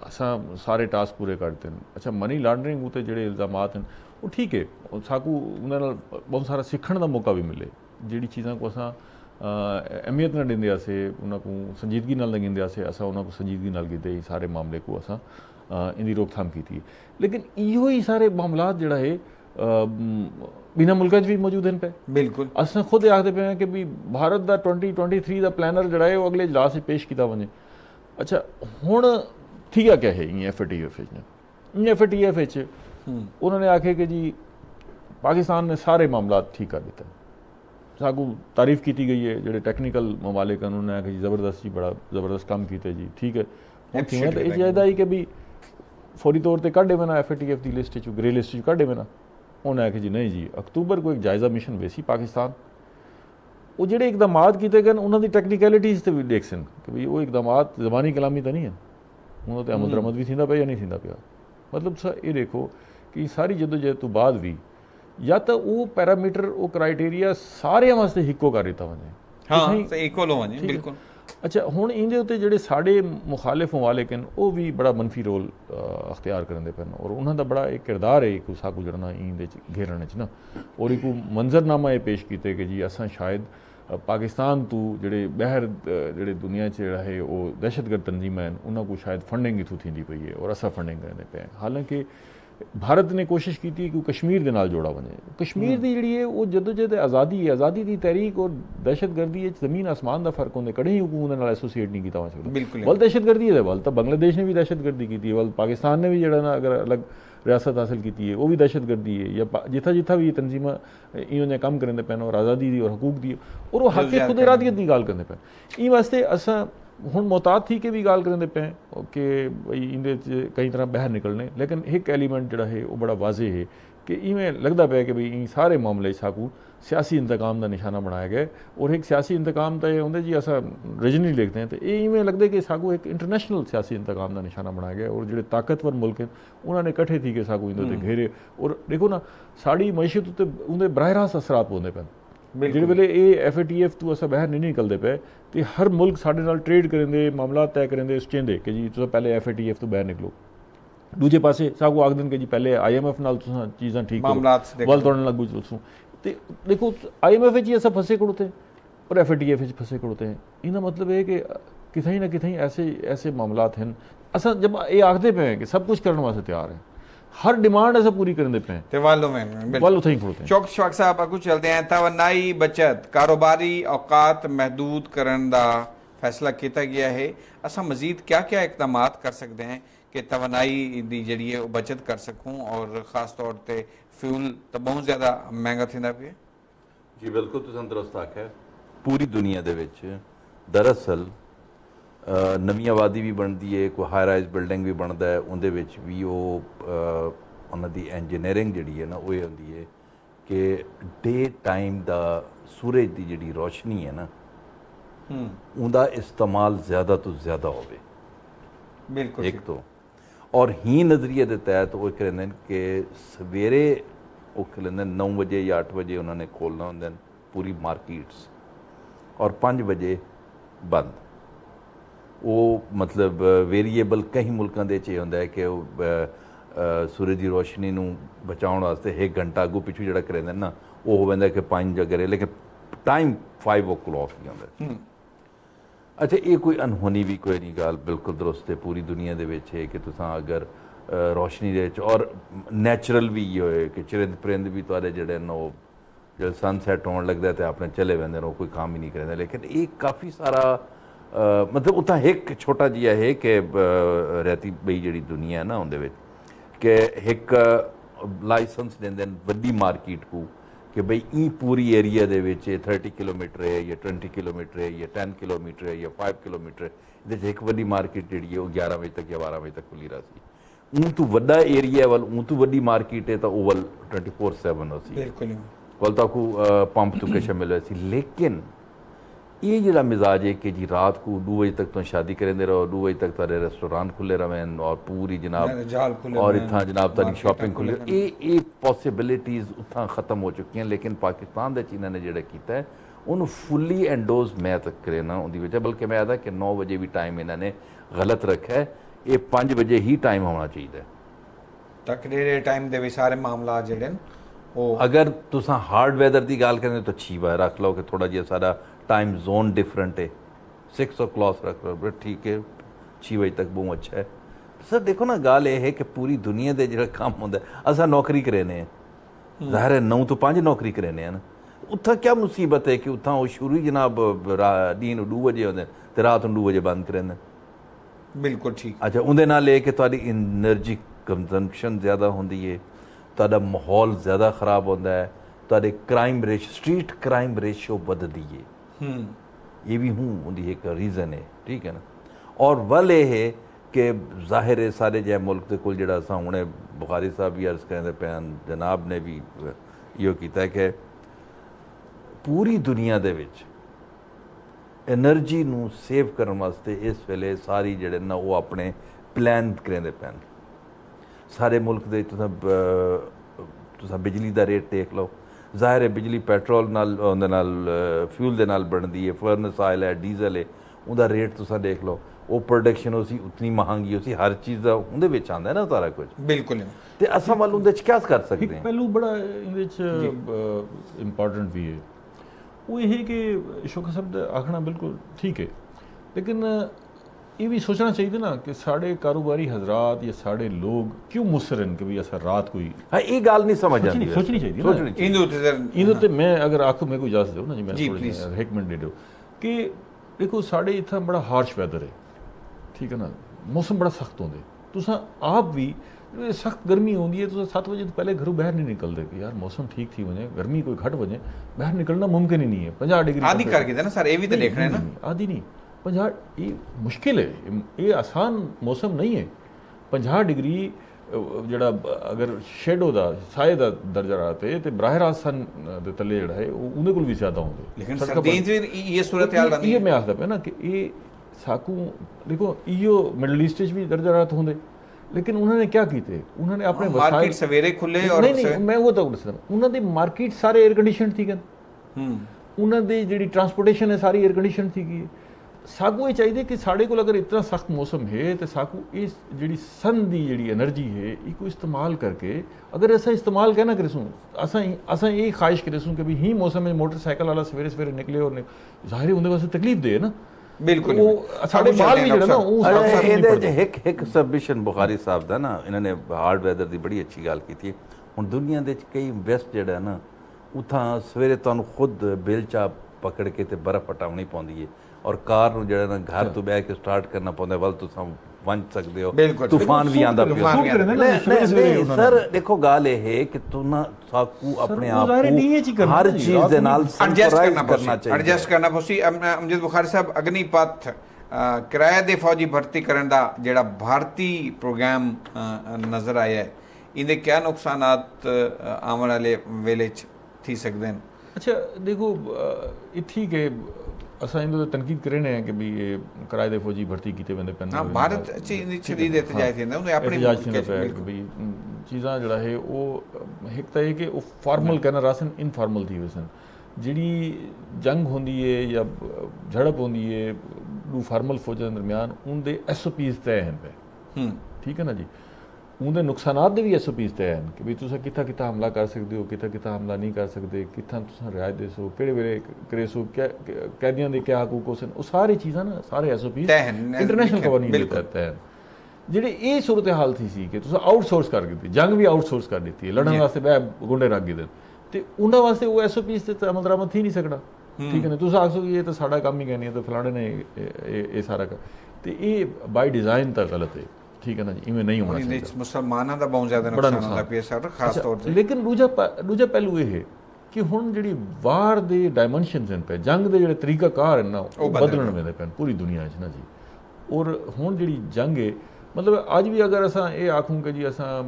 ਅਸਾਂ ਸਾਰੇ ਟਾਸਕ ਪੂਰੇ ਕਰਦੇ ਨੇ। ਅੱਛਾ ਮਨੀ ਲਾਂਡਰਿੰਗ ਉਤੇ ਜਿਹੜੇ ਇਲਜ਼ਾਮਾਤ ਹਨ ਉਹ ਠੀਕ ਹੈ ਸਾਕੂ ਉਹਨਾਂ ਨਾਲ ਬਹੁਤ ਸਾਰਾ ਸਿੱਖਣ ਦਾ ਮੌਕਾ ਵੀ ਮਿਲੇ। ਜਿਹੜੀ ਚੀਜ਼ਾਂ ਕੋ ਅਸਾਂ ਅਹਿਮੀਅਤ ਨਾਲ ਦਿੰਦੇ ਆਸੇ ਉਹਨਾਂ ਨੂੰ ਸੰਜੀਦਗੀ ਨਾਲ ਲਗਿੰਦੇ ਆਸੇ ਅਸਾਂ ਉਹਨਾਂ ਨੂੰ ਸੰਜੀਦਗੀ ਨਾਲ ਕੀਤੇ ਸਾਰੇ ਮਾਮਲੇ ਕੋ ਅਸਾਂ ਇਹਦੀ ਰੋਕਥਾਮ ਕੀਤੀ ਲੇਕਿਨ ਇਹੋ ਹੀ ਸਾਰੇ ਮਾਮਲਾਤ ਜਿਹੜਾ ਹੈ ਬਿਨਾ ਮੁਲਕਾਂ 'ਚ ਵੀ ਮੌਜੂਦ ਹਨ ਪਏ। ਬਿਲਕੁਲ। ਅਸਾਂ ਖੁਦ ਆਖਦੇ ਪਏ ਹਾਂ ਕਿ ਵੀ ਭਾਰਤ ਦਾ 2023 ਦਾ ਪਲਾਨਰ ਜਿਹੜਾ ਹੈ ਉਹ ਅਗਲੇ ਇਜਲਾਸ 'ਚ ਪੇਸ਼ ਕੀਤਾ ਵਣੇ ਅੱਛਾ ਹੁਣ ਠੀਕ ਆ ਕਿਆ ਹੈ ਇਹ ਐਫਟੀਐਫ ਵਿੱਚ ਇਹ ਐਫਟੀਐਫ ਵਿੱਚ ਉਹਨਾਂ ਨੇ ਆਖੇ ਕਿ ਜੀ ਪਾਕਿਸਤਾਨ ਨੇ ਸਾਰੇ ਮਾਮਲਾਤ ਠੀਕ ਕਰ ਦਿੱਤੇ। ਸਾਗੂ ਤਾਰੀਫ ਕੀਤੀ ਗਈ ਹੈ ਜਿਹੜੇ ਟੈਕਨੀਕਲ ਮਮਾਲਿਕ ਹਨ ਉਹਨਾਂ ਨੇ ਕਿ ਜ਼ਬਰਦਸਤ ਜੀ ਬੜਾ ਜ਼ਬਰਦਸਤ ਕੰਮ ਕੀਤੇ ਜੀ ਠੀਕ ਹੈ ਹੁਣ ਕਿਵੇਂ ਤਾਂ ਇਹ ਚਾਹੀਦਾ ਹੈ ਕਿ ਵੀ ਫੌਰੀ ਤੌਰ ਤੇ ਕੱਢੇ ਬਣਾ ਐਫਟੀਐਫ ਦੀ ਲਿਸਟ ਚੋਂ ਗ੍ਰੇ ਲਿਸਟ ਚੋਂ ਕੱਢੇ ਬਣਾ ਉਹਨਾਂ ਆਖੇ ਜੀ ਨਹੀਂ ਜੀ ਅਕਤੂਬਰ ਕੋ ਇੱਕ ਜਾਇਜ਼ਾ ਮਿਸ਼ਨ ਵੇਸੀ ਪਾਕਿਸਤਾਨ ਉਹ ਜਿਹੜੇ ਇਕਦਾਮਾਤ ਕੀਤੇ ਗਏ ਉਹਨਾਂ ਦੀ ਟੈਕਨੀਕੈਲਿਟੀਜ਼ ਤੇ ਵੀ ਦੇਖ ਸਨ ਕਿ ਵੀ ਉਹ ਇਕਦਾਮਾਤ ਜ਼ਬਾਨੀ ਕਲਾਮੀ ਤਾਂ ਨਹੀਂ ਹੈ ਉਹਨਾਂ ਤੇ ਅਮਲ ਦਰਮਦ ਵੀ ਥਿੰਦਾ ਪਿਆ ਜਾਂ ਨਹੀਂ ਥਿੰਦਾ ਪਿਆ ਮਤਲਬ ਸਰ ਇਹ ਦੇਖੋ ਕਿ ਸਾਰੀ ਜਦੋਜਹਿਦ ਤੋਂ ਬਾਅਦ ਵੀ ਜਾਂ ਤਾਂ ਉਹ ਪੈਰਾਮੀਟਰ ਉਹ ਕ੍ਰਾਈਟੇਰੀਆ ਸਾਰਿਆਂ ਵਾਸਤੇ ਇੱਕੋ ਕਰ ਦਿੱਤਾ ਵਨੇ ਹਾਂ ਤੇ ਇਕੁਅਲ ਹੋਣੇ ਬਿਲਕੁਲ। ਅੱਛਾ ਹੁਣ ਇਹਦੇ ਉੱਤੇ ਜਿਹੜੇ ਸਾਡੇ ਮੁਖਾਲਿਫ ਵਾਲੇਕਿਨ ਉਹ ਵੀ ਬੜਾ ਮੰਫੀ ਰੋਲ ਅਖਤਿਆਰ ਕਰਨ ਦੇ ਪੈਣ। ਔਰ ਉਹਨਾਂ ਦਾ ਬੜਾ ਇੱਕ ਕਿਰਦਾਰ ਹੈ ਕਿ ਸਾਕੂ ਜੜਨਾ ਇਹਦੇ ਚ ਘੇਰਣ ਚ ਨਾ। ਔਰ ਇੱਕ ਮੰਜ਼ਰਨਾਮਾ ਇਹ ਪੇਸ਼ ਕੀਤੇ ਕਿ ਜੀ ਅਸਾਂ ਸ਼ਾਇਦ ਪਾਕਿਸਤਾਨ ਤੋਂ ਜਿਹੜੇ ਬਾਹਰ ਜਿਹੜੇ ਦੁਨੀਆ 'ਚ ਜਿਹੜਾ ਹੈ ਉਹ ਦਹਿਸ਼ਤਗਰਦ ਤਨਜ਼ੀਮਾਂ ਹਨ ਉਹਨਾਂ ਕੋ ਸ਼ਾਇਦ ਫੰਡਿੰਗ ਇਥੋਂ ਥੀਂਦੀ ਪਈ ਹੈ ਔਰ ਅਸਾਂ ਫੰਡਿੰਗ ਕਰਦੇ ਪਏ ਹਾਲਾਂਕਿ ਭਾਰਤ ਨੇ ਕੋਸ਼ਿਸ਼ ਕੀਤੀ ਕਿ ਕਸ਼ਮੀਰ ਦੇ ਨਾਲ ਜੋੜਾ ਬਣੇ ਕਸ਼ਮੀਰ ਦੀ ਜਿਹੜੀ ਹੈ ਉਹ ਜਦੋਂ ਜਦ ਆਜ਼ਾਦੀ ਹੈ ਆਜ਼ਾਦੀ ਦੀ ਤਹਿਰੀਕ ਔਰ ਦਹਿਸ਼ਤਗਰਦੀ ਵਿੱਚ ਜ਼ਮੀਨ ਅਸਮਾਨ ਦਾ ਫ਼ਰਕ ਹੁੰਦਾ ਕੜੇ ਹੀ ਹਕੂਮਤ ਨਾਲ ਐਸੋਸੀਏਟ ਨਹੀਂ ਕੀਤਾ ਵਾ ਸਕਦਾ ਬਿਲਕੁਲ ਬਲ ਦਹਿਸ਼ਤਗਰਦੀ ਹੈ ਬਲ ਤਾਂ ਬੰਗਲਾਦੇਸ਼ ਨੇ ਵੀ ਦਹਿਸ਼ਤਗਰਦੀ ਕੀਤੀ ਹੈ ਬਲ ਪਾਕਿਸਤਾਨ ਨੇ ਵੀ ਜਿਹੜਾ ਨਾ ਅਗਰ ਅਲੱਗ ਰਿਆਸਤ ਹਾਸਲ ਕੀਤੀ ਹੈ ਉਹ ਵੀ ਦਹਿਸ਼ਤਗਰਦੀ ਹੈ ਜਾਂ ਜਿੱਥਾ ਜਿੱਥਾ ਵੀ ਤਨਜ਼ੀਮਾਂ ਇਉਂ ਨੇ ਕੰਮ ਕਰਨ ਦੇ ਪੈਣ ਔਰ ਆਜ਼ਾਦੀ ਦੀ ਔਰ ਹਕੂਕ ਦੀ ਔਰ ਉਹ ਹੱਕ ਖੁਦ ਇਰਾਦੀਅਤ ਦੀ ਗੱਲ ਕਰਦੇ ਪੈਣ ਇਹ ਵਾਸਤੇ ਅਸਾਂ ਹੁਣ ਮੁਤਾਦ ਥੀ ਕੇ ਵੀ ਗੱਲ ਕਰਨ ਦੇ ਪਏ ਕਿ ਭਈ ਇਹਦੇ ਚ ਕਈ ਤਰ੍ਹਾਂ ਬਾਹਰ ਨਿਕਲਣੇ ਲੇਕਿਨ ਇੱਕ ਐਲੀਮੈਂਟ ਜਿਹੜਾ ਹੈ ਉਹ ਬੜਾ ਵਾਜ਼ਿਹ ਹੈ ਕਿ ਇਵੇਂ ਲੱਗਦਾ ਪਿਆ ਕਿ ਵੀ ਇਹ ਸਾਰੇ ਮਾਮਲੇ ਸਾਕੂ ਸਿਆਸੀ ਇੰਤਕਾਮ ਦਾ ਨਿਸ਼ਾਨਾ ਬਣਾਇਆ ਗਿਆ ਔਰ ਇੱਕ ਸਿਆਸੀ ਇੰਤਕਾਮ ਤਾਂ ਇਹ ਹੁੰਦਾ ਜੀ ਅਸਾਂ ਰੀਜਨਲੀ ਲਿਖਦੇ ਹਾਂ ਤੇ ਇਹ ਇਵੇਂ ਲੱਗਦਾ ਕਿ ਸਾਕੂ ਇੱਕ ਇੰਟਰਨੈਸ਼ਨਲ ਸਿਆਸੀ ਇੰਤਕਾਮ ਦਾ ਨਿਸ਼ਾਨਾ ਬਣਾਇਆ ਗਿਆ ਔਰ ਜਿਹੜੇ ਤਾਕਤਵਰ ਮੁਲਕ ਹਨ ਉਹਨਾਂ ਨੇ ਇਕੱਠੇ ਥੀ ਕੇ ਸਾਕੂ ਇਹਦੇ ਤੇ ਘੇਰੇ ਔਰ ਦੇਖੋ ਨਾ ਸਾਡੀ ਮਈਸ਼ਤ ਉੱਤੇ ਉਹਦੇ ਬਰਾਹ ਰਾਸਤ ਅਸਰਾਤ ਹੁੰਦੇ ਪੈਣ ਜਿਹੜੇ ਵੇਲੇ ਇਹ ਐੱਫ ਏ ਟੀ ਐਫਏਟੀਐਫ ਤੋਂ ਅਸਾਂ ਬਹਿਰ ਨਹੀਂ ਨਿਕਲਦੇ ਪਏ ਤੇ ਹਰ ਮੁਲਕ ਸਾਡੇ ਨਾਲ ਟ੍ਰੇਡ ਕਰਨ ਦੇ ਮਾਮਲਾ ਤੈਅ ਕਰਨ ਦੇ ਸਚਿੰਦੇ ਕਿ ਜੀ ਤੁਸੀਂ ਪਹਿਲੇ ਐੱਫ ਏ ਟੀ ਐਫਏਟੀਐਫ ਤੋਂ ਬਹਿਰ ਨਿਕਲੋ। ਦੂਜੇ ਪਾਸੇ ਸਾਗੋ ਆਖਦਨ ਕਿ ਜੀ ਪਹਿਲੇ ਆਈਐਮਐਫ ਨਾਲ ਤੁਸੀਂ ਚੀਜ਼ਾਂ ਠੀਕ ਕਰੋ। ਵੱਲ ਤੋੜਨ ਲੱਗੂ ਤੁਸੀਂ। ਤੇ ਦੇਖੋ ਆਈਐਮਐਫ ਵਿੱਚ ਅਸਾਂ ਫਸੇ ਖੜੋਤੇ ਔਰ ਐਫਏਟੀਐਫ ਵਿੱਚ ਫਸੇ ਖੜੋਤੇ। ਇਹਦਾ ਮਤਲਬ ਇਹ ਕਿ ਕਿਥੇ ਨਾ ਕਿਥੇ ਐਸੇ ਐਸੇ ਮਾਮਲਾਤ ਹਨ। ਅਸਾਂ ਜਦ ਇਹ ਆਖਦੇ ਪਏ ਕਿ ਸਭ ਕੁਝ ਕਰਨ ਵਾਸਤੇ ਤਿਆਰ ਹੈ। हर डिमांड ऐसा पूरी करने देते हैं। में वालों तो थैंक होते हैं। चौक शौक साहब कुछ चलते हैं तवनाई बचत कारोबारी औकात महदूद करने का फैसला किया गया है। असा मजीद क्या क्या इकदाम कर सकते हैं कि तवनाई की जी बचत कर सकूँ और ख़ास तौर पर फ्यूल तो बहुत ज़्यादा महँगा थी पे जी बिल्कुल तुम दुरुस्त आख्या पूरी दुनिया के दरअसल ਨਵੀਂ ਆਬਾਦੀ ਵੀ ਬਣਦੀ ਹੈ ਕੋਈ ਹਾਈ ਰਾਈਜ਼ ਬਿਲਡਿੰਗ ਵੀ ਬਣਦਾ ਹੈ ਉਹਦੇ ਵਿੱਚ ਵੀ ਉਹ ਉਹਨਾਂ ਦੀ ਇੰਜੀਨੀਅਰਿੰਗ ਜਿਹੜੀ ਹੈ ਨਾ ਉਹ ਇਹ ਹੁੰਦੀ ਹੈ ਕਿ ਡੇ ਟਾਈਮ ਦਾ ਸੂਰਜ ਦੀ ਜਿਹੜੀ ਰੋਸ਼ਨੀ ਹੈ ਨਾ ਹੂੰ। ਉਹਦਾ ਇਸਤੇਮਾਲ ਜ਼ਿਆਦਾ ਤੋਂ ਜ਼ਿਆਦਾ ਹੋਵੇ। ਬਿਲਕੁਲ ਇੱਕ ਤੋਂ। ਔਰ ਹੀ ਨਜ਼ਰੀਏ ਦੇ ਤਹਿਤ ਉਹ ਕਹਿੰਦੇ ਨੇ ਕਿ ਸਵੇਰੇ ਉਹ ਕਹਿੰਦੇ 9 ਵਜੇ ਜਾਂ 8 ਵਜੇ ਉਹਨਾਂ ਨੇ ਖੋਲਣਾ ਹੁੰਦਾ ਪੂਰੀ ਮਾਰਕੀਟਸ ਔਰ 5 ਵਜੇ ਬੰਦ। ਉਹ ਮਤਲਬ ਵੇਰੀਏਬਲ ਕਈ ਮੁਲਕਾਂ ਦੇ ਚ ਹੁੰਦਾ ਹੈ ਕਿ ਉਹ ਸੂਰਜ ਦੀ ਰੋਸ਼ਨੀ ਨੂੰ ਬਚਾਉਣ ਵਾਸਤੇ 1 ਘੰਟਾ ਅੱਗੋਂ ਪਿੱਛੇ ਜਿਹੜਾ ਕਰੇ ਨਾ ਉਹ ਹੋ ਜਾਂਦਾ ਕਿ 5 ਜਗਰੇ ਲੇਕਿਨ ਟਾਈਮ 5 o'clock ਹੀ ਹੁੰਦਾ ਅੱਛਾ ਇਹ ਕੋਈ ਅਨਹੋਣੀ ਵੀ ਕੋਈ ਨਹੀਂ ਗੱਲ ਬਿਲਕੁਲ ਦਰਸਤ ਹੈ ਪੂਰੀ ਦੁਨੀਆ ਦੇ ਵਿੱਚ ਹੈ ਕਿ ਤੁਸੀਂ ਅਗਰ ਰੋਸ਼ਨੀ ਦੇ ਵਿੱਚ ਔਰ ਨੇਚਰਲ ਵੀ ਹੋਏ ਕਿ ਚਿਰੰਦ ਪ੍ਰਿੰਦ ਵੀ ਤੁਹਾਡੇ ਜਿਹੜੇ ਨੋ ਜਦ ਸਨਸੈਟ ਹੋਣ ਲੱਗਦਾ ਤੇ ਆਪਣੇ ਚਲੇ ਵੰਦੇ ਨੇ ਕੋਈ ਕੰਮ ਹੀ ਨਹੀਂ ਕਰਦੇ ਲੇਕਿਨ ਇਹ ਕਾਫੀ ਸਾਰਾ ਮਤਲਬ ਉਤਾਂ ਇੱਕ ਛੋਟਾ ਜਿਹਾ ਹੈ ਕਿ ਰਹਿਤੀ ਬਈ ਜਿਹੜੀ ਦੁਨੀਆ ਹੈ ਨਾ ਉਹਦੇ ਵਿੱਚ ਕਿ ਇੱਕ ਲਾਇਸੈਂਸ ਦਿੰਦੇ ਨੇ ਵੱਡੀ ਮਾਰਕੀਟ ਕੋ ਕਿ ਬਈ ਇਹ ਪੂਰੀ ਏਰੀਆ ਦੇ ਵਿੱਚ 30 ਕਿਲੋਮੀਟਰ ਹੈ ਜਾਂ 20 ਕਿਲੋਮੀਟਰ ਹੈ ਜਾਂ 10 ਕਿਲੋਮੀਟਰ ਹੈ ਜਾਂ 5 ਕਿਲੋਮੀਟਰ ਇਹਦੇ ਵਿੱਚ ਇੱਕ ਵੱਡੀ ਮਾਰਕੀਟ ਜਿਹੜੀ ਹੈ ਉਹ 11 ਵਜੇ ਤੱਕ ਜਾਂ 12 ਵਜੇ ਤੱਕ ਖੁੱਲੀ ਰਹੀ ਉਹ ਤੋਂ ਵੱਡਾ ਏਰੀਆ ਵੱਲ ਉਹ ਤੋਂ ਵੱਡੀ ਮਾਰਕੀਟ ਹੈ ਤਾਂ ਉਹ ਵੱਲ 24/7 ਹੋ ਸੀ। ਬਿਲਕੁਲ ਵੱਲ ਤਾਂ ਕੋ ਪੰਪ ਤੋਂ ਕੇ ਸ਼ਾਮਿਲ ਹੋਇਆ ਸੀ। ਲੇਕਿਨ ये जो मिजाज है कि जी रात को दो बजे तक तो शादी करेंदे रहो दो बजे तक तारे रेस्टोरेंट खुले रहन और पूरी जनाब और इतना जनाब तारी शॉपिंग खुले ये पॉसिबिलिटीज उतना खत्म हो चुकी हैं लेकिन पाकिस्तान के इन्होंने जोड़ा किया है उन्होंने फुली एंडोज मैं तक करेना उनकी बल्कि मैं आता कि नौ बजे भी टाइम इन्होंने गलत रखा है। ये पाँच बजे ही टाइम होना चाहिए तक टाइम दे सारे मामला जो अगर तुम हार्ड वेदर की गल करें तो छी बजे रख लो कि थोड़ा जि सारा टाइम जोन डिफरेंट है। सिक्स और क्लॉस रख रहे ਠੀਕ ਹੈ 6 ਵਜੇ ਤੱਕ ਬਹੁਤ ਅੱਛਾ ਹੈ ਸਰ ਦੇਖੋ ਨਾ ਗੱਲ ਇਹ ਹੈ ਕਿ ਪੂਰੀ ਦੁਨੀਆ ਦੇ ਜਿਹੜਾ ਕੰਮ ਹੁੰਦਾ ਅਸਾਂ ਨੌਕਰੀ ਕਰੇਨੇ ਆ ਜ਼ਾਹਿਰ ਹੈ 9 ਤੋਂ 5 ਨੌਕਰੀ ਕਰੇਨੇ ਆ ਨਾ ਉੱਥਾ ਕੀ ਮੁਸੀਬਤ ਹੈ ਕਿ ਉੱਥਾ ਉਹ ਸ਼ੁਰੂ ਹੀ ਜਨਾਬ ਦਿਨ ਨੂੰ 2 ਵਜੇ ਹੁੰਦੇ ਤੇ ਰਾਤ ਨੂੰ 2 ਵਜੇ ਬੰਦ ਕਰੇਨੇ ਬਿਲਕੁਲ ਠੀਕ ਅੱਛਾ ਉਹਦੇ ਨਾਲ ਇਹ ਕਿ ਤੁਹਾਡੀ એનર્ਜੀ ਕੰਜ਼ੰਪਸ਼ਨ ਜ਼ਿਆਦਾ ਹੁੰਦੀ ਹੈ ਤੁਹਾਡਾ ਮਾਹੌਲ ਜ਼ਿਆਦਾ ਖਰਾਬ ਹੁੰਦਾ ਹੈ ਤੁਹਾਡੇ crime ratio street crime ratio ਵੱਧਦੀ ਹੈ ये भी हूँ उनकी एक ਰੀਜ਼ਨ ਹੈ, ਠੀਕ ਹੈ ਨਾ? ਔਰ ਵੱਲ ਇਹ ਹੈ ਕਿ ਜ਼ਾਹਿਰ ਹੈ ਸਾਰੇ ਜੇ ਮੁਲਕ ਦੇ ਕੋਲ ਜਿਹੜਾ ਅਸਾਂ ਹੁਣੇ ਬੁਖਾਰੀ ਸਾਹਿਬ ਵੀ ਅਰਜ਼ ਕਰਦੇ ਪਿਆਨ ਜਨਾਬ ਨੇ ਵੀ ਇਹੋ ਕੀਤਾ ਕਿ ਪੂਰੀ ਦੁਨੀਆ ਦੇ ਵਿੱਚ એનર્ਜੀ ਨੂੰ ਸੇਵ ਕਰਨ ਵਾਸਤੇ ਇਸ ਵੇਲੇ ਸਾਰੀ ਜਿਹੜੇ ਨਾ ਉਹ ਆਪਣੇ ਪਲਾਨ ਕਰਦੇ ਪੈਣ ਸਾਰੇ ਮੁਲਕ ਦੇ, ਤੁਸੀਂ ਬਿਜਲੀ ਦਾ ਰੇਟ ਦੇਖ ਲਓ। ਜ਼ਾਹਿਰ ਹੈ ਬਿਜਲੀ ਪੈਟਰੋਲ ਨਾਲ ਉਹਦੇ ਨਾਲ ਫਿਊਲ ਦੇ ਨਾਲ ਬਣਦੀ ਹੈ ਫਰਨਸ ਆਇਲ ਹੈ ਡੀਜ਼ਲ ਹੈ ਉਹਦਾ ਰੇਟ ਤੁਸੀਂ ਦੇਖ ਲਓ ਉਹ ਪ੍ਰੋਡਕਸ਼ਨ ਉਸੀ ਉਤਨੀ ਮਹਿੰਗੀ ਉਸੀ ਹਰ ਚੀਜ਼ ਦਾ ਉਹਦੇ ਵਿੱਚ ਆਂਦਾ ਨਾ ਸਾਰਾ ਕੁਝ ਬਿਲਕੁਲ ਤੇ ਅਸਾਂ ਵੱਲ ਉਹਦੇ ਚ ਕੀ ਕਰ ਸਕਦੇ ਹਾਂ? ਪਹਿਲੂ ਬੜਾ ਇਹਦੇ ਚ ਇੰਪੋਰਟੈਂਟ ਵੀ ਹੈ। ਉਹ ਇਹ ਕਿ ਸ਼ੁਕਰ ਸਾਹਿਬ ਦਾ ਆਖਣਾ ਬਿਲਕੁਲ ਠੀਕ ਹੈ। ਲੇਕਿਨ ਇਹ ਵੀ ਸੋਚਣਾ ਚਾਹੀਦਾ ਨਾ ਕਿ ਸਾਡੇ ਕਾਰੋਬਾਰੀ ਹਜ਼ਰਤ ਜਾਂ ਸਾਡੇ ਲੋਕ ਕਿਉਂ ਮੁਸਰਨ ਕਿ ਵੀ ਅਸਾਂ ਰਾਤ ਕੋਈ ਹਾਂ ਇਹ ਗੱਲ ਨਹੀਂ ਸਮਝ ਆਉਂਦੀ ਸੋਚਣੀ ਚਾਹੀਦੀ ਨਾ ਇਹਨੂੰ ਤੇ ਇਹਨੂੰ ਤੇ ਮੈਂ ਅਗਰ ਆਖੋ ਮੈਂ ਕੋਈ ਇਜਾਜ਼ਤ ਦਿਓ ਨਾ ਜੀ ਮੈਂ ਥੋੜੀ ਇੱਕ ਮਿੰਟ ਦੇ ਦਿਓ ਕਿ ਦੇਖੋ ਸਾਡੇ ਇੱਥੇ ਬੜਾ ਹਾਰਸ਼ ਵੈਦਰ ਹੈ ਠੀਕ ਹੈ ਨਾ ਮੌਸਮ ਬੜਾ ਸਖਤ ਹੁੰਦਾ ਤੁਸੀਂ ਆਪ ਵੀ सख्त गर्मी होंदी है तो सत्त बजे तो पहले घरों बाहर नहीं निकलते कि यार मौसम ठीक थी वजे गर्मी कोई घट वजे बाहर निकलना मुमकिन ही नहीं है पंजाह डिग्री आदि कर गए ना सर ये भी तो देख रहे हैं ना ਪੰਜਾਹ ਇਹ ਮੁਸ਼ਕਿਲ ਹੈ ਇਹ ਆਸਾਨ ਮੌਸਮ ਨਹੀਂ ਹੈ। 50 ਡਿਗਰੀ ਜਿਹੜਾ ਅਗਰ ਸ਼ੈਡੋ ਦਾ ਸਾਏ ਦਾ ਦਰਜਾ ਰਹਤੇ ਤੇ ਬਰਾਹ ਰਾਸਨ ਦੇ ਤਲੇ ਜਿਹੜਾ ਹੈ ਉਹਦੇ ਕੋਲ ਵੀ ਜ਼ਿਆਦਾ ਹੁੰਦੇ। ਲੇਕਿਨ ਸਰਦੀਆਂ ਦੇ ਇਹ ਸੂਰਤ ਹਾਲ ਨਹੀਂ ਇਹ ਮੈਂ ਆਖਦਾ ਪਿਆ ਨਾ ਕਿ ਇਹ ਸਾਕੂ ਦੇਖੋ ਇਹੋ ਮਿਡਲ ਈਸਟ ਵਿੱਚ ਵੀ ਦਰਜਾ ਰਹਤ ਹੁੰਦੇ। ਲੇਕਿਨ ਉਹਨਾਂ ਨੇ ਕੀ ਕੀਤੇ? ਉਹਨਾਂ ਨੇ ਆਪਣੇ ਮਾਰਕੀਟ ਸਵੇਰੇ ਖੁੱਲੇ ਔਰ ਨਹੀਂ ਨਹੀਂ ਮੈਂ ਉਹ ਤਾਂ ਦੱਸਦਾ ਉਹਨਾਂ ਦੀ ਮਾਰਕੀਟ ਸਾਰੇ 에ਅਰ ਕੰਡੀਸ਼ਨਡ ਸੀ ਗਏ ਹੂੰ। ਉਹਨਾਂ ਦੀ ਜਿਹੜੀ ਟਰਾਂਸਪੋਰਟੇਸ਼ਨ ਹੈ ਸਾਰੀ 에ਅਰ ਕੰਡੀਸ਼ਨ ਸੀ ਗਈ ਸਾਕੂ ਇਹ ਚਾਹੀਦੀ ਕਿ ਸਾਡੇ ਕੋਲ ਅਗਰ ਇਤਨਾ ਸਖਤ ਮੌਸਮ ਹੈ ਤੇ ਸਾਕੂ ਇਸ ਜਿਹੜੀ ਸਨ ਦੀ ਜਿਹੜੀ એનર્ਜੀ ਹੈ ਇਹ ਕੋ ਇਸਤੇਮਾਲ ਕਰਕੇ ਅਗਰ ਐਸਾ ਇਸਤੇਮਾਲ ਕਹਿਣਾ ਕਰਿਸੂ ਅਸਾਂ ਅਸਾਂ ਇਹ ਖਾਹਿਸ਼ ਕਰਿਸੂ ਕਿ ਵੀ ਹੀ ਮੌਸਮ ਵਿੱਚ ਮੋਟਰਸਾਈਕਲ ਵਾਲਾ ਸਵੇਰੇ ਸਵੇਰੇ ਨਿਕਲੇ ਔਰ ਜ਼ਾਹਿਰ ਉਹਦੇ ਵਾਸਤੇ ਤਕਲੀਫ ਦੇ ਨਾ। ਬਿਲਕੁਲ ਉਹ ਸਾਡੇ ਮਾਲ ਵੀ ਜਿਹੜਾ ਨਾ ਉਹ ਇਹਦੇ ਚ ਇੱਕ ਇੱਕ ਸਬਮਿਸ਼ਨ ਬੁਖਾਰੀ ਸਾਹਿਬ ਦਾ ਨਾ ਇਹਨਾਂ ਨੇ ਹਾਰਡ ਵੈਦਰ ਦੀ ਬੜੀ ਅੱਛੀ ਗੱਲ ਕੀਤੀ ਹੁਣ ਦੁਨੀਆ ਦੇ ਵਿੱਚ ਕਈ ਵੈਸਟ ਜਿਹੜਾ ਨਾ ਉਥਾਂ ਸਵੇਰੇ ਤੁਹਾਨੂੰ ਖੁਦ ਬੇਲਚਾ ਪਕੜ ਕੇ ਤੇ ਬਰਫ਼ ਹਟਾਉਣੀ ਪਉਂਦੀ ਹੈ। ਔਰ ਕਾਰ ਨੂੰ ਜਿਹੜਾ ਨਾ ਘਰ ਤੋਂ ਬਹਿ ਕੇ ਸਟਾਰਟ ਕਰਨਾ ਪੈਂਦਾ ਵੱਲ ਤੁਸੀਂ ਵੰਜ ਸਕਦੇ ਹੋ। ਤੂਫਾਨ ਵੀ ਆਂਦਾ ਪਿਆ। ਸਰ ਦੇਖੋ ਗੱਲ ਇਹ ਹੈ ਕਿ ਤੁਨਾ ਸਾਕੂ ਆਪਣੇ ਆਪ ਨੂੰ ਹਰ ਚੀਜ਼ ਦੇ ਨਾਲ ਐਡਜਸਟ ਕਰਨਾ ਚਾਹੀਦਾ। ਐਡਜਸਟ ਕਰਨਾ ਪੋਸੀ ਅਮਜਦ ਬੁਖਾਰੀ ਸਾਹਿਬ ਅਗਨੀਪਥ ਕਿਰਾਏ ਦੇ ਫੌਜੀ ਭਰਤੀ ਕਰਨ ਦਾ ਜਿਹੜਾ ਭਾਰਤੀ ਪ੍ਰੋਗਰਾਮ ਨਜ਼ਰ ਆਇਆ ਹੈ ਇਹਦੇ ਕੀ ਨੁਕਸਾਨਾਤ ਆਉਣ ਵਾਲੇ ਵੇਲੇ ਚ ਥੀ ਸਕਦੇ ਨੇ ਅੱਛਾ ਦੇਖੋ ਇਹ ਠੀਕ ਅਸਾਂ ਇਹਦੇ ਤੇ ਤਨਕੀਦ ਕਰੇ ਨੇ ਕਿ ਵੀ ਇਹ ਕਿਰਾਏ ਦੇ ਫੌਜੀ ਭਰਤੀ ਕੀਤੇ ਬੰਦੇ ਪੈਣ ਹਾਂ ਭਾਰਤ ਚ ਇਨੀ ਸ਼ਦੀਦ ਇਤਜਾਜ ਥਿੰਦਾ ਉਹਨੇ ਆਪਣੀ ਵੀ ਚੀਜ਼ਾਂ ਜਿਹੜਾ ਹੈ ਉਹ ਇੱਕ ਤਾਂ ਇਹ ਕਿ ਉਹ ਫਾਰਮਲ ਕਹਿਣਾ ਰਾਸਨ ਇਨਫਾਰਮਲ ਥੀ ਵਸਨ ਜਿਹੜੀ ਜੰਗ ਹੁੰਦੀ ਹੈ ਜਾਂ ਝੜਪ ਹੁੰਦੀ ਹੈ ਨੂੰ ਫਾਰਮਲ ਫੌਜਾਂ ਦੇ ਦਰਮਿਆਨ ਉਹਦੇ ਐਸਓਪੀਸ ਤੈਅ ਹਨ ਪਏ ਹੂੰ ਠੀਕ ਹੈ ਨਾ ਜੀ? ਉਹਦੇ ਨੁਕਸਾਨਾਤ ਦੇ ਵੀ ਐਸਓਪੀਸ ਤੈਅ ਹਨ ਕਿ ਵੀ ਤੁਸੀਂ ਕਿੱਥਾ ਕਿੱਥਾ ਹਮਲਾ ਕਰ ਸਕਦੇ ਹੋ ਕਿੱਥਾ ਕਿੱਥਾ ਹਮਲਾ ਨਹੀਂ ਕਰ ਸਕਦੇ ਕਿੱਥਾ ਤੁਸੀਂ ਰਿਆਇਤ ਦੇ ਸੋ ਕਿਹੜੇ ਵੇਲੇ ਕਰੇ ਸੋ ਕੈਦੀਆਂ ਦੇ ਕਿਆ ਹਕੂਕ ਹੋਸਨ ਉਹ ਸਾਰੀ ਚੀਜ਼ਾਂ ਨਾ ਸਾਰੇ ਐਸਓਪੀਸ ਇੰਟਰਨੈਸ਼ਨਲ ਕਵਾਨੀਨ ਦੇ ਤਹਿਤ ਹੈ ਜਿਹੜੇ ਇਹ ਸੂਰਤ ਹਾਲ ਥੀ ਸੀ ਕਿ ਤੁਸੀਂ ਆਊਟਸੋਰਸ ਕਰ ਦਿੱਤੀ ਜੰਗ ਵੀ ਆਊਟਸੋਰਸ ਕਰ ਦਿੱਤੀ ਹੈ ਲੜਨ ਵਾਸਤੇ ਬੈ ਗੁੰਡੇ ਰੱਖ ਗਏ ਤੇ ਉਹਨਾਂ ਵਾਸਤੇ ਉਹ ਐਸਓਪੀਸ ਤੇ ਅਮਲ ਦਰਾਮਦ ਥੀ ਨਹੀਂ ਸਕਦਾ ਠੀਕ ਹੈ ਨਾ ਤੁਸੀਂ ਆਖੋ ਇਹ ਤਾਂ ਸਾਡਾ ਕੰਮ ਹੀ ਕਹਿੰਦੀ ਹੈ ਤਾਂ ਫਲਾਣੇ ਨੇ ਇਹ ਸਾਰਾ ਤੇ ਇਹ ਬਾਈ ਡਿਜ਼ਾਈਨ ਤਾਂ ਗਲਤ ਹੈ। ਠੀਕ ਹੈ ਨਾ ਜੀ ਇਵੇਂ ਨਹੀਂ ਹੋਣਾ ਚਾਹੀਦਾ। ਇਹਦੇ ਮੁਸਲਮਾਨਾਂ ਦਾ ਬਹੁਤ ਜ਼ਿਆਦਾ ਨੁਕਸਾਨ ਹੁੰਦਾ ਪਿਆ ਸਰ ਖਾਸ ਤੌਰ ਤੇ। ਲੇਕਿਨ ਦੂਜਾ ਦੂਜਾ ਪਹਿਲੂ ਇਹ ਹੈ ਕਿ ਹੁਣ ਜਿਹੜੀ ਵਾਰ ਦੇ ਡਾਈਮੈਂਸ਼ਨਸ ਹਨ ਪਏ ਜੰਗ ਦੇ ਜਿਹੜੇ ਤਰੀਕਾ ਕਾਰ ਹਨ ਨਾ ਉਹ ਬਦਲਣ ਵੇਲੇ ਪੈਣ ਪੂਰੀ ਦੁਨੀਆ 'ਚ ਨਾ ਜੀ। ਔਰ ਹੁਣ ਜਿਹੜੀ ਜੰਗ ਹੈ ਮਤਲਬ ਅੱਜ ਵੀ ਅਗਰ ਅਸਾਂ ਇਹ ਆਖੂੰ ਕਿ ਜੀ ਅਸਾਂ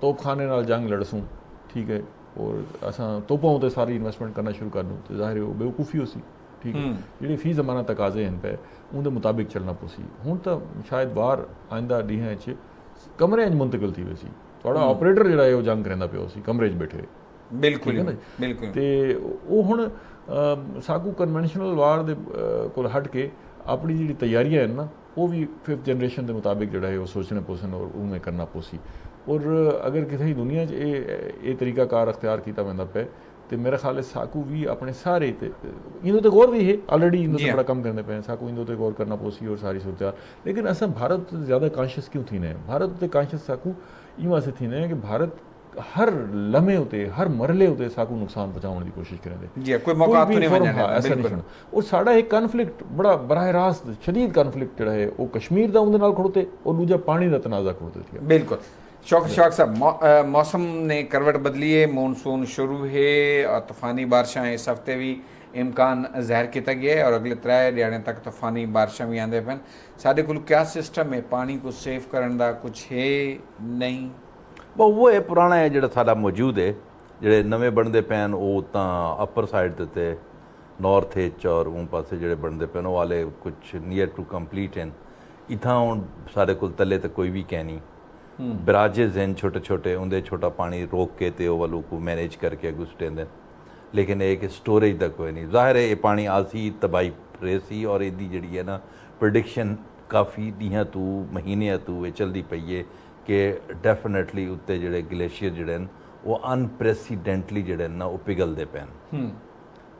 ਤੋਪਖਾਨੇ ਨਾਲ ਜੰਗ ਲੜਸੂ ਠੀਕ ਹੈ ਔਰ ਅਸਾਂ ਤੋਪਾਂ ਉਤੇ ਸਾਰੀ ਇਨਵੈਸਟਮੈਂਟ ਕਰਨਾ ਸ਼ੁਰੂ ਕਰ ਦੂੰ ਤੇ ਜ਼ਾਹਿਰ ਉਹ ਬੇਵਕੂਫੀ ਹੋਸੀ। ਠੀਕ ਹੈ। ਜਿਹੜੇ ਫੀ ਜ਼ਮਾਨਾ ਤਕਾਜ਼ੇ ਹਨ ਪਏ ਉਹਦੇ ਮੁਤਾਬਿਕ ਚੱਲਣਾ ਪੋਸੀ ਹੁਣ ਤਾਂ ਸ਼ਾਇਦ ਬਾਹਰ ਆਇੰਦਾ ਡੀਹਾਂ 'ਚ ਕਮਰੇ 'ਚ ਮੁੰਤਕਿਲ ਥੀ ਵਸੀ ਤੁਹਾਡਾ ਆਪਰੇਟਰ ਜਿਹੜਾ ਹੈ ਉਹ ਜੰਗ ਕਰਦਾ ਪਿਆ ਸੀ ਕਮਰੇ 'ਚ ਬੈਠੇ ਬਿਲਕੁਲ ਬਿਲਕੁਲ। ਤੇ ਉਹ ਹੁਣ ਸਾਕੂ ਕਨਵੈਨਸ਼ਨਲ ਵਾਰ ਦੇ ਕੋਲ ਹਟ ਕੇ ਆਪਣੀ ਜਿਹੜੀ ਤਿਆਰੀਆਂ ਹਨ ਨਾ ਉਹ ਵੀ 5th ਜਨਰੇਸ਼ਨ ਦੇ ਮੁਤਾਬਿਕ ਜਿਹੜਾ ਹੈ ਉਹ ਸੋਚਣੇ ਪੋਸਨ ਔਰ ਉਹਵੇਂ ਕਰਨਾ ਪੋਸੀ ਔਰ ਅਗਰ ਕਿਸੇ ਦੁਨੀਆ 'ਚ ਇਹ ਇਹ ਤਰੀਕਾ ਕਾਰ ਅਖਤਿਆਰ ਕੀਤਾ ਬੰਦਾ ਪਏ ਤੇ ਮੇਰੇ ਖਿਆਲ ਹੈ ਸਾਕੂ ਵੀ ਆਪਣੇ ਸਾਰੇ ਤੇ ਇਹਨੂੰ ਤੇ ਗੌਰ ਵੀ ਹੈ ਆਲਰੇਡੀ ਇਹਨੂੰ ਤੇ ਬੜਾ ਕੰਮ ਕਰਨੇ ਪਏ ਸਾਕੂ ਇਹਨੂੰ ਤੇ ਗੌਰ ਕਰਨਾ ਪੋਸੀ ਔਰ ਸਾਰੀ ਸੁਰਤਿਆਰ ਲੇਕਿਨ ਅਸਾਂ ਭਾਰਤ ਜ਼ਿਆਦਾ ਕੌਨਸ਼ੀਅਸ ਕਿਉਂ ਥੀ ਨੇ ਭਾਰਤ ਤੇ ਕੌਨਸ਼ੀਅਸ ਸਾਕੂ ਇਹ ਵਾਸਤੇ ਥੀ ਨੇ ਕਿ ਭਾਰਤ ਹਰ ਲਮੇ ਉਤੇ ਹਰ ਮਰਲੇ ਉਤੇ ਸਾਕੂ ਨੁਕਸਾਨ ਪਹੁੰਚਾਉਣ ਦੀ ਕੋਸ਼ਿਸ਼ ਕਰੇ ਜੀ ਕੋਈ ਮੌਕਾ ਤੋਂ ਨਹੀਂ ਵਜਣਾ ਬਿਲਕੁਲ ਔਰ ਸਾਡਾ ਇੱਕ ਕਨਫਲਿਕਟ ਬੜਾ ਬਰਾਹ ਰਾਸਤ ਸ਼ਦੀਦ ਕਨਫਲਿਕਟ ਜਿਹੜਾ ਹੈ ਉਹ ਕਸ਼ਮੀਰ ਦਾ ਉਹਦੇ ਨਾਲ ਖੜੋਤੇ ਔਰ ਦੂਜਾ ਪਾਣੀ ਦਾ ਤਨਾਜ਼ਾ ਖੜੋਤੇ ਸੀ ਬਿਲਕੁਲ शौक शौक साहब मौसम ने करवट बदली है मानसून शुरू है और तूफानी बारिशा इस हफ्ते भी इम्कान ਜ਼ਾਹਿਰ ਕੀਤਾ ਗਿਆ ਹੈ ਔਰ ਅਗਲੇ 3 ਦਿਹਾੜਿਆਂ ਤੱਕ ਤੂਫਾਨੀ ਬਾਰਿਸ਼ਾਂ ਵੀ ਆਉਂਦੇ ਪੈਣ ਸਾਡੇ ਕੋਲ ਕਿਆ ਸਿਸਟਮ ਹੈ ਪਾਣੀ ਕੋ ਸੇਵ ਕਰਨ ਦਾ ਕੁਝ ਹੈ ਨਹੀਂ ਉਹ ਇਹ ਪੁਰਾਣਾ ਹੈ ਜਿਹੜਾ ਸਾਡਾ ਮੌਜੂਦ ਹੈ ਜਿਹੜੇ ਨਵੇਂ ਬਣਦੇ ਪੈਣ ਉਹ ਤਾਂ ਅਪਰ ਸਾਈਡ ਤੇ ਤੇ ਨਾਰਥ ਏਚ ਔਰ ਉਹ ਪਾਸੇ ਜਿਹੜੇ ਬਣਦੇ ਪੈਣ ਉਹ ਵਾਲੇ ਕੁਝ ਨੀਅਰ ਟੂ ਕੰਪਲੀਟ ਹਨ ਇਥਾਂ ਹੁਣ ਸਾਡੇ ਕੋਲ ਤੱਲੇ ਤੇ ਕੋਈ ਵੀ ਕਹਿ ਨਹੀਂ ਬਰਾਜੇ ਹਨ ਛੋਟੇ ਛੋਟੇ ਉਹਦੇ ਛੋਟਾ ਪਾਣੀ ਰੋਕ ਕੇ ਤੇ ਉਹ ਵਾਲੂ ਕੋ ਮੈਨੇਜ ਕਰਕੇ ਗੁਸਟੇਂਦੇ ਲੇਕਿਨ ਇਹ ਕਿ ਸਟੋਰੇਜ ਦਾ ਕੋਈ ਨਹੀਂ। ਜ਼ਾਹਿਰ ਹੈ ਇਹ ਪਾਣੀ ਆਸੀ ਤਬਾਈ ਰੇਸੀ ਔਰ ਇਹਦੀ ਜਿਹੜੀ ਹੈ ਨਾ ਪ੍ਰੈਡਿਕਸ਼ਨ ਕਾਫੀ ਦੀਆਂ ਤੂੰ ਮਹੀਨਿਆਂ ਤੂੰ ਇਹ ਚਲਦੀ ਪਈ ਏ ਕਿ ਡੈਫੀਨਿਟਲੀ ਉੱਤੇ ਜਿਹੜੇ ਗਲੇਸ਼ੀਅਰ ਜਿਹੜੇ ਨੇ ਉਹ ਅਨਪ੍ਰੈਸੀਡੈਂਟਲੀ ਜਿਹੜੇ ਨਾ ਉਹ ਪਿਗਲਦੇ ਪੈਣ ਹੂੰ।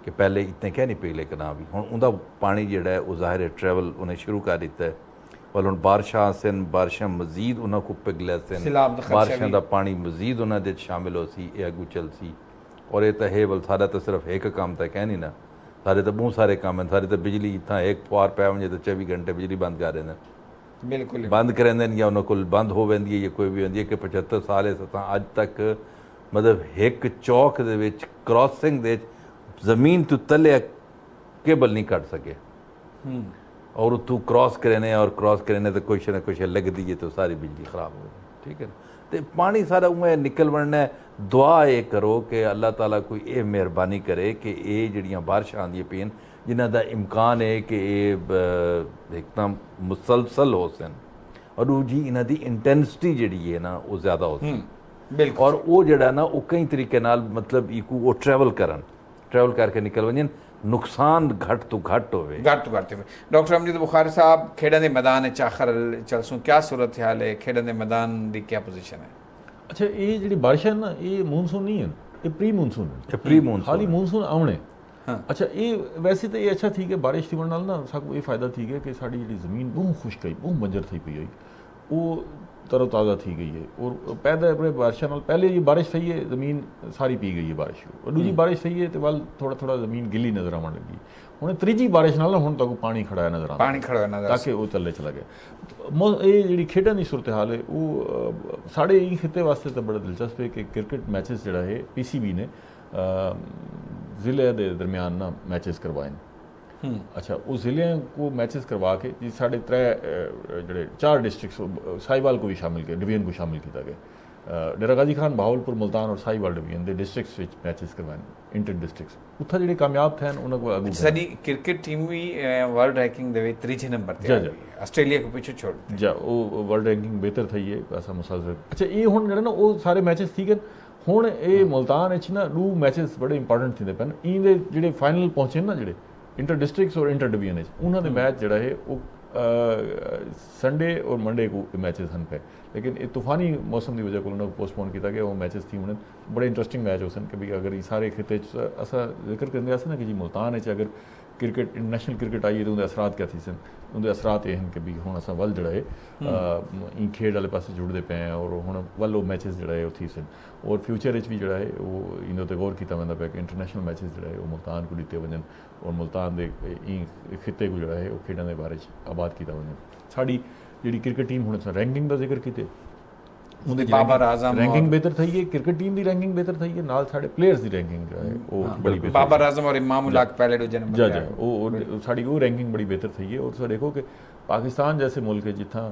ਕਿ ਪਹਿਲੇ ਇਤਨੇ ਕਹਿ ਨਹੀਂ ਪਿਗਲੇ ਕਨਾ ਵੀ। ਹੁਣ ਉਹਦਾ ਪਾਣੀ ਜਿਹੜਾ ਹੈ ਉਹ ਜ਼ਾਹਿਰ ਹੈ ਟਰੈਵਲ ਉਹਨੇ ਸ਼ੁਰੂ ਕਰ ਦਿੱਤਾ ਹੈ। ਪਰ ਹੁਣ ਬਾਰਿਸ਼ਾਂ ਸਨ ਬਾਰਿਸ਼ਾਂ ਮਜ਼ੀਦ ਉਹਨਾਂ ਕੋ ਪਿਗਲੇ ਸਨ ਬਾਰਿਸ਼ਾਂ ਦਾ ਪਾਣੀ ਮਜ਼ੀਦ ਉਹਨਾਂ ਦੇ ਸ਼ਾਮਿਲ ਹੋ ਸੀ ਇਹ ਅਗੂ ਚਲ ਸੀ। ਔਰ ਇਹ ਤਾਂ ਹੈ ਬਲ ਸਾਡਾ ਤਾਂ ਸਿਰਫ ਇੱਕ ਕੰਮ ਤਾਂ ਕਹਿ ਨਹੀਂ ਨਾ। ਸਾਰੇ ਤਾਂ ਬਹੁਤ ਸਾਰੇ ਕੰਮ ਹਨ ਸਾਰੇ ਤਾਂ ਬਿਜਲੀ ਇਥਾਂ ਇੱਕ ਪਾਰ ਪੈ ਵਜੇ ਤਾਂ 24 ਘੰਟੇ ਬਿਜਲੀ ਬੰਦ ਕਰ ਨੇ। ਬਿਲਕੁਲ। ਬੰਦ ਕਰਾਉਂਦੇ ਨੇ ਜਾਂ ਉਹਨਾਂ ਕੋਲ ਬੰਦ ਹੋ ਵੈਂਦੀ ਹੈ ਜਾਂ ਕੋਈ ਵੀ ਹੁੰਦੀ ਹੈ ਕਿ 75 ਸਾਲੇ ਸਤਾਂ ਅੱਜ ਤੱਕ ਮਤਲਬ ਇੱਕ ਚੌਕ ਦੇ ਵਿੱਚ ਕ੍ਰਾਸਿੰਗ ਦੇ ਜ਼ਮੀਨ ਤੋਂ ਤਲੇ ਕੇਬਲ ਨਹੀਂ ਕੱਢ ਸਕੇ। ਹੂੰ। और तू क्रॉस करने और क्रॉस करने तो कुछ ना कुछ लग दी तो सारी बिजली खराब हो गई ठीक है तो पानी सारा उमें निकल बनना है दुआ ये करो कि अल्लाह ताला कोई ये मेहरबानी करे कि ये जड़ियाँ बारिशां आंदियां पेन जिन्हों का इम्कान है कि ये एकदम मुसलसल हो सन और वो जी इन्हों की इंटेंसिटी जी है ना वो ज़्यादा हो सन बिल्कुल और वो जड़ा ना वो कई तरीके नाल मतलब इकू वो ट्रैवल करन ट्रैवल करके निकल ਨੁਕਸਾਨ ਘੱਟ ਤੋਂ ਘੱਟ ਹੋਵੇ। ਘੱਟ ਤੋਂ ਘੱਟ ਹੋਵੇ। ਡਾਕਟਰ ਅਮਜਦ ਬੁਖਾਰੀ ਸਾਹਿਬ ਖੇਡਾਂ ਦੇ ਮੈਦਾਨ 'ਚ ਆਖਰ ਚਲਸੂ ਕੀ ਸੂਰਤ ਹਾਲ ਹੈ? ਖੇਡਾਂ ਦੇ ਮੈਦਾਨ ਦੀ ਕੀ ਪੋਜੀਸ਼ਨ ਹੈ? ਅੱਛਾ ਇਹ ਜਿਹੜੀ ਬਾਰਿਸ਼ ਹੈ ਨਾ ਇਹ ਮੌਨਸੂਨ ਨਹੀਂ ਹੈ। ਇਹ ਪ੍ਰੀ ਮੌਨਸੂਨ ਹੈ। ਇਹ ਪ੍ਰੀ ਮੌਨਸੂਨ ਖਾਲੀ ਮੌਨਸੂਨ ਆਉਣੇ। ਅੱਛਾ ਇਹ ਵੈਸੇ ਤਾਂ ਇਹ ਅੱਛਾ ਠੀਕ ਹੈ ਬਾਰਿਸ਼ ਹੋਣ ਨਾਲ ਨਾ ਸਾਨੂੰ ਇਹ ਫਾਇਦਾ ਠੀਕ ਹੈ ਕਿ ਸਾਡੀ ਜਿਹੜੀ ਜ਼ਮੀਨ ਬਹੁਤ ਖੁਸ਼ਕ ਹੈ ਬਹੁਤ ਮੰਜਰ ਥਈ ਪਈ ਹੋਈ। ਉਹ ਤਰੋ ਤਾਜ਼ਾ ਥੀ ਗਈ ਹੈ ਔਰ ਪੈਦਾ ਆਪਣੇ ਬਾਰਿਸ਼ਾਂ ਨਾਲ ਪਹਿਲੇ ਇਹ ਬਾਰਿਸ਼ ਸਹੀ ਹੈ ਜ਼ਮੀਨ ਸਾਰੀ ਪੀ ਗਈ ਹੈ ਬਾਰਿਸ਼ ਔਰ ਦੂਜੀ ਬਾਰਿਸ਼ ਸਹੀ ਹੈ ਤੇ ਵੱਲ ਥੋੜਾ ਥੋੜਾ ਜ਼ਮੀਨ ਗਿੱਲੀ ਨਜ਼ਰ ਆਉਣ ਲੱਗੀ ਹੁਣ ਤੀਜੀ ਬਾਰਿਸ਼ ਨਾਲ ਨਾ ਹੁਣ ਤੱਕ ਪਾਣੀ ਖੜਾ ਹੈ ਨਜ਼ਰ ਆਉਂਦਾ पानी खड़ा हुआ नजर ਤਾਂ ਕਿ ਉਹ ਚੱਲੇ ਚਲਾ ਗਿਆ ਮੌ- ਇਹ ਜਿਹੜੀ ਖੇਡਾਂ ਦੀ ਸੂਰਤ ਹਾਲ ਹੈ ਉਹ ਅਹ, ਸਾਡੇ ਇਹ ਖਿੱਤੇ ਵਾਸਤੇ ਤਾਂ ਬੜਾ ਦਿਲਚਸਪ ਹੈ ਕਿ ਕ੍ਰਿਕਟ ਮੈਚਸ ਜਿਹੜਾ ਹੈ ਪੀਸੀਬੀ ਨੇ ਅਹ, ਜ਼ਿਲ੍ਹੇ ਦੇ ਦਰਮਿਆਨ ਨਾ ਮੈਚਸ ਕਰਵਾਏ ਨੇ ਹੂੰ ਅੱਛਾ ਉਹ ਜ਼ਿਲ੍ਹਿਆਂ ਕੋ ਮੈਚਸ ਕਰਵਾ ਕੇ ਜੀ ਸਾਡੇ ਤਰੇ ਜਿਹੜੇ ਚਾਰ ਡਿਸਟ੍ਰਿਕਟਸ ਸਾਈਵਾਲ ਕੋ ਵੀ ਸ਼ਾਮਿਲ ਕੀਤਾ ਡਿਵੀਜ਼ਨ ਕੋ ਸ਼ਾਮਿਲ ਕੀਤਾ ਗਿਆ। ਡੇਰਾ ਗਾਜ਼ੀ ਖਾਨ ਬਹਾਵਲਪੁਰ ਮੁਲਤਾਨ ਔਰ ਸਾਈਵਾਲ ਡਿਵੀਜ਼ਨ ਦੇ ਡਿਸਟ੍ਰਿਕਟਸ ਵਿੱਚ ਮੈਚਸ ਕਰਵਾਏ ਇੰਟਰ ਡਿਸਟ੍ਰਿਕਟਸ ਉੱਥੇ ਜਿਹੜੇ ਕਾਮਯਾਬ ਥੇ ਉਹਨਾਂ ਕੋ ਅਗੂ ਸਾਡੀ ਕ੍ਰਿਕਟ ਟੀਮ ਵੀ ਵਰਲਡ ਰੈਂਕਿੰਗ ਦੇ ਵਿੱਚ ਤੀਜੇ ਨੰਬਰ ਤੇ ਆ ਆਸਟ੍ਰੇਲੀਆ ਕੋ ਪਿੱਛੇ ਛੋੜ ਦਿੱਤੇ। ਜਾ ਉਹ ਵਰਲਡ ਰੈਂਕਿੰਗ ਬਿਹਤਰ ਥਈ ਹੈ ਐਸਾ ਮੁਸਾਜ਼ਰ ਅੱਛਾ ਇਹ ਹੁਣ ਜਿਹੜਾ ਨਾ ਉਹ ਸਾਰੇ ਮੈਚਸ ਠੀਕ ਹਨ। ਹੁਣ ਇਹ ਮੁਲਤਾਨ ਵਿੱਚ ਨਾ ਦੋ ਮੈਚਸ ਬੜੇ ਇੰਪੋਰਟੈਂਟ ਥਿੰਦੇ ਪੈਣ ਇਹਦੇ ਜਿਹੜੇ ਫਾਈਨਲ ਪਹੁੰਚੇ ਨਾ ਜਿਹੜੇ ਇੰਟਰ ਡਿਸਟ੍ਰਿਕਟਸ ਔਰ ਇੰਟਰ ਡਿਵੀਜ਼ਨ ਵਿੱਚ ਉਹਨਾਂ ਦੇ ਮੈਚ ਜਿਹੜਾ ਹੈ ਉਹ ਸੰਡੇ ਔਰ ਮੰਡੇ ਕੋ ਮੈਚਸ ਹਨ ਪਏ ਲੇਕਿਨ ਇਹ ਤੂਫਾਨੀ ਮੌਸਮ ਦੀ ਵਜ੍ਹਾ ਕੋਲ ਉਹਨਾਂ ਨੂੰ ਪੋਸਟਪੋਨ ਕੀਤਾ ਗਿਆ ਉਹ ਮੈਚਸ ਥੀ ਹੁਣ ਬੜੇ ਇੰਟਰਸਟਿੰਗ ਮੈਚ ਹੋ ਕਿ ਵੀ ਅਗਰ ਇਹ ਸਾਰੇ ਖਿੱਤੇ ਚ ਅਸਾਂ ਜ਼ਿਕਰ ਕਰਦੇ ਅਸਾਂ ਕਿ ਜੀ ਮੁਲਤਾਨ ਵਿੱਚ ਅਗਰ ਕ੍ਰਿਕਟ ਇੰਟਰਨੈਸ਼ਨਲ ਕ੍ਰਿਕਟ ਆਈ ਉਹਦੇ ਅਸਰਾਤ ਕਿਆ ਥੀ ਸਨ ਉਹਦੇ ਅਸਰਾਤ ਇਹ ਹਨ ਕਿ ਵੀ ਹੁਣ ਅਸਾਂ ਵੱਲ ਜਿਹੜਾ ਹੈ। ਇਹ ਖੇਡ ਵਾਲੇ ਪਾਸੇ ਜੁੜਦੇ ਪਏ ਆ ਔਰ ਹੁਣ ਵੱਲ ਉਹ ਮੈਚਸ ਜਿਹੜਾ ਹੈ ਉਹ ਸਨ ਔਰ ਫਿਊਚਰ ਵਿੱਚ ਵੀ ਜਿਹੜਾ ਹੈ ਉਹ ਇਹਨਾਂ ਤੇ ਗੌਰ ਕੀਤਾ ਵੰਦਾ ਪਿਆ ਕਿ ਇੰਟਰਨੈਸ਼ਨਲ ਮੈਚਸ ਜਿਹੜਾ ਹੈ ਉਹ ਮੁਲਤਾਨ ਕੋ ਦਿੱਤੇ ਵੰਜਨ ਔਰ ਮੁਲਤਾਨ ਦੇ ਇਹ ਖਿੱਤੇ ਕੋ ਜਿਹੜਾ ਹੈ ਉਹ ਖੇਡਾਂ ਦੇ ਬਾਰੇ ਚ ਆਬਾਦ ਕੀਤਾ ਵੰਜਨ ਸਾਡੀ ਜਿਹੜੀ ਕ੍ਰਿਕਟ ਟੀਮ ਹੁਣ ਅਸਾਂ ਰੈਂਕਿੰਗ ਦਾ ਜ਼ਿਕਰ ਕੀਤੇ ਉਹਦੇ ਬਾਬਰ ਆਜ਼ਮ ਰੈਂਕਿੰਗ ਬਿਹਤਰ ਥਈ ਹੈ ਕ੍ਰਿਕਟ ਟੀਮ ਦੀ ਰੈਂਕਿੰਗ ਬਿਹਤਰ ਥਈ ਹੈ ਨਾਲ ਸਾਡੇ ਪਲੇਅਰਸ ਦੀ ਰੈਂਕਿੰਗ ਹੈ ਉਹ ਬੜੀ ਬਿਹਤਰ ਬਾਬਰ ਆਜ਼ਮ ਔਰ ਇਮਾਮ ਉਲਾਕ ਪਹਿਲੇ ਦੂਜੇ ਨੰਬਰ ਜਾ ਜਾ। ਉਹ ਉਹ- ਸਾਡੀ ਉਹ ਰੈਂਕਿੰਗ ਬੜੀ ਬਿਹਤਰ ਥਈ ਹੈ ਔਰ ਤੁਸੀਂ ਦੇਖੋ ਕਿ ਪਾਕਿਸਤਾਨ ਜੈਸੇ ਮੁਲਕ ਹੈ ਜਿੱਥਾਂ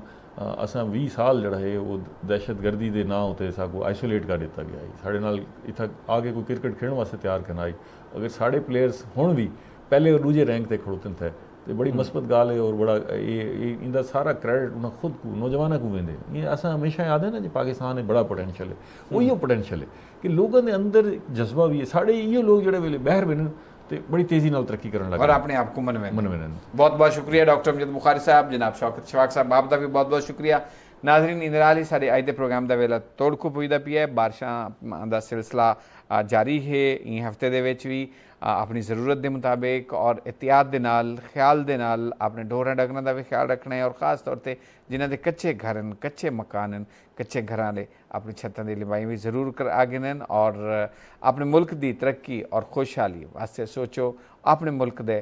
ਅਸਾਂ 20 ਸਾਲ ਜਿਹੜਾ ਹੈ ਉਹ ਦਹਿਸ਼ਤਗਰਦੀ ਦੇ ਨਾਂ ਉਤੇ ਸਾਕੋ ਆਈਸੋਲੇਟ ਕਰ ਦਿੱਤਾ ਗਿਆ ਹੈ। ਸਾਡੇ ਨਾਲ ਇੱਥਾ ਆ ਕੇ ਕੋਈ ਕ੍ਰਿਕਟ ਖੇਡਣ ਵਾਸਤੇ ਤਿਆਰ ਕਰਨਾ ਆਈ ਅਗਰ ਸਾਡੇ ਪਲੇਅਰਸ ਹੁਣ ਵੀ ਪਹਿਲੇ ਔਰ ਦੂਜੇ ਰੈਂਕ ਤੇ ਖੜੋਤਨ ਥੇ ਤੇ ਬੜੀ ਮਸਬਤ ਗੱਲ ਹੈ ਔਰ ਬੜਾ ਇਹ ਇਹ ਇਹਦਾ ਸਾਰਾ ਕ੍ਰੈਡਿਟ ਉਹਨਾਂ ਖੁਦ ਕੋ ਨੌਜਵਾਨਾਂ ਕੋ ਵੰਦੇ ਇਹ ਅਸਾਂ ਹਮੇਸ਼ਾ ਯਾਦ ਹੈ ਨਾ ਜੀ ਪਾਕਿਸਤਾਨ ਹੈ ਬੜਾ ਪੋਟੈਂਸ਼ੀਅਲ ਹੈ ਉਹੀ ਉਹ ਪੋਟੈਂਸ਼ੀਅਲ ਹੈ ਕਿ ਲੋਕਾਂ ਦੇ ਅੰਦਰ ਜਜ਼ਬਾ ਵੀ ਹੈ ਸਾਡੇ ਇਹੋ ਲੋਕ ਜਿਹੜੇ ਵੇਲੇ ਬਾਹਰ ਬੈਨ ਤੇ ਬੜੀ ਤੇਜ਼ੀ ਨਾਲ ਤਰੱਕੀ ਕਰਨ ਲੱਗ और अपने आप को मनवे मनवेन बहुत बहुत शुक्रिया डॉक्टर अमजद बुखारी साहब जनाब शौकत शवाक साहब आप का भी बहुत बहुत शुक्रिया ਨਾਜ਼ਰੀਨ ਇੰਦਰਾਲ ਹੀ ਸਾਡੇ ਅੱਜ ਦੇ ਪ੍ਰੋਗਰਾਮ ਦਾ ਵੇਲਾ ਤੋੜਕੂ ਪੁੱਜਦਾ ਪਿਆ ਹੈ ਬਾਰਿਸ਼ਾਂ ਦਾ ਸਿਲਸਿਲਾ ਅ, ਜਾਰੀ ਹੈ ਇਹ ਹਫਤੇ ਦੇ ਵਿੱਚ ਵੀ ਅ, अपनी ज़रूरत के मुताबिक और एहतियात के नाल, ख्याल के नाल अपने डोर डगर का भी ख्याल रखना है और खास तौर पर जिन्हें कच्चे घर हैं कच्चे मकान हैं कच्चे घर अपनी छतों की लिबाई भी ज़रूर कर गए हैं और अपने मुल्क की तरक्की और खुशहाली वास्ते सोचो, अपने मुल्क के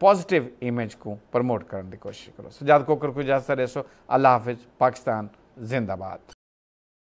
पॉजिटिव इमेज को प्रमोट करने की कोशिश करो। सुजात कोकर को इजाज़त सो अल्लाह हाफिज। पाकिस्तान जिंदाबाद।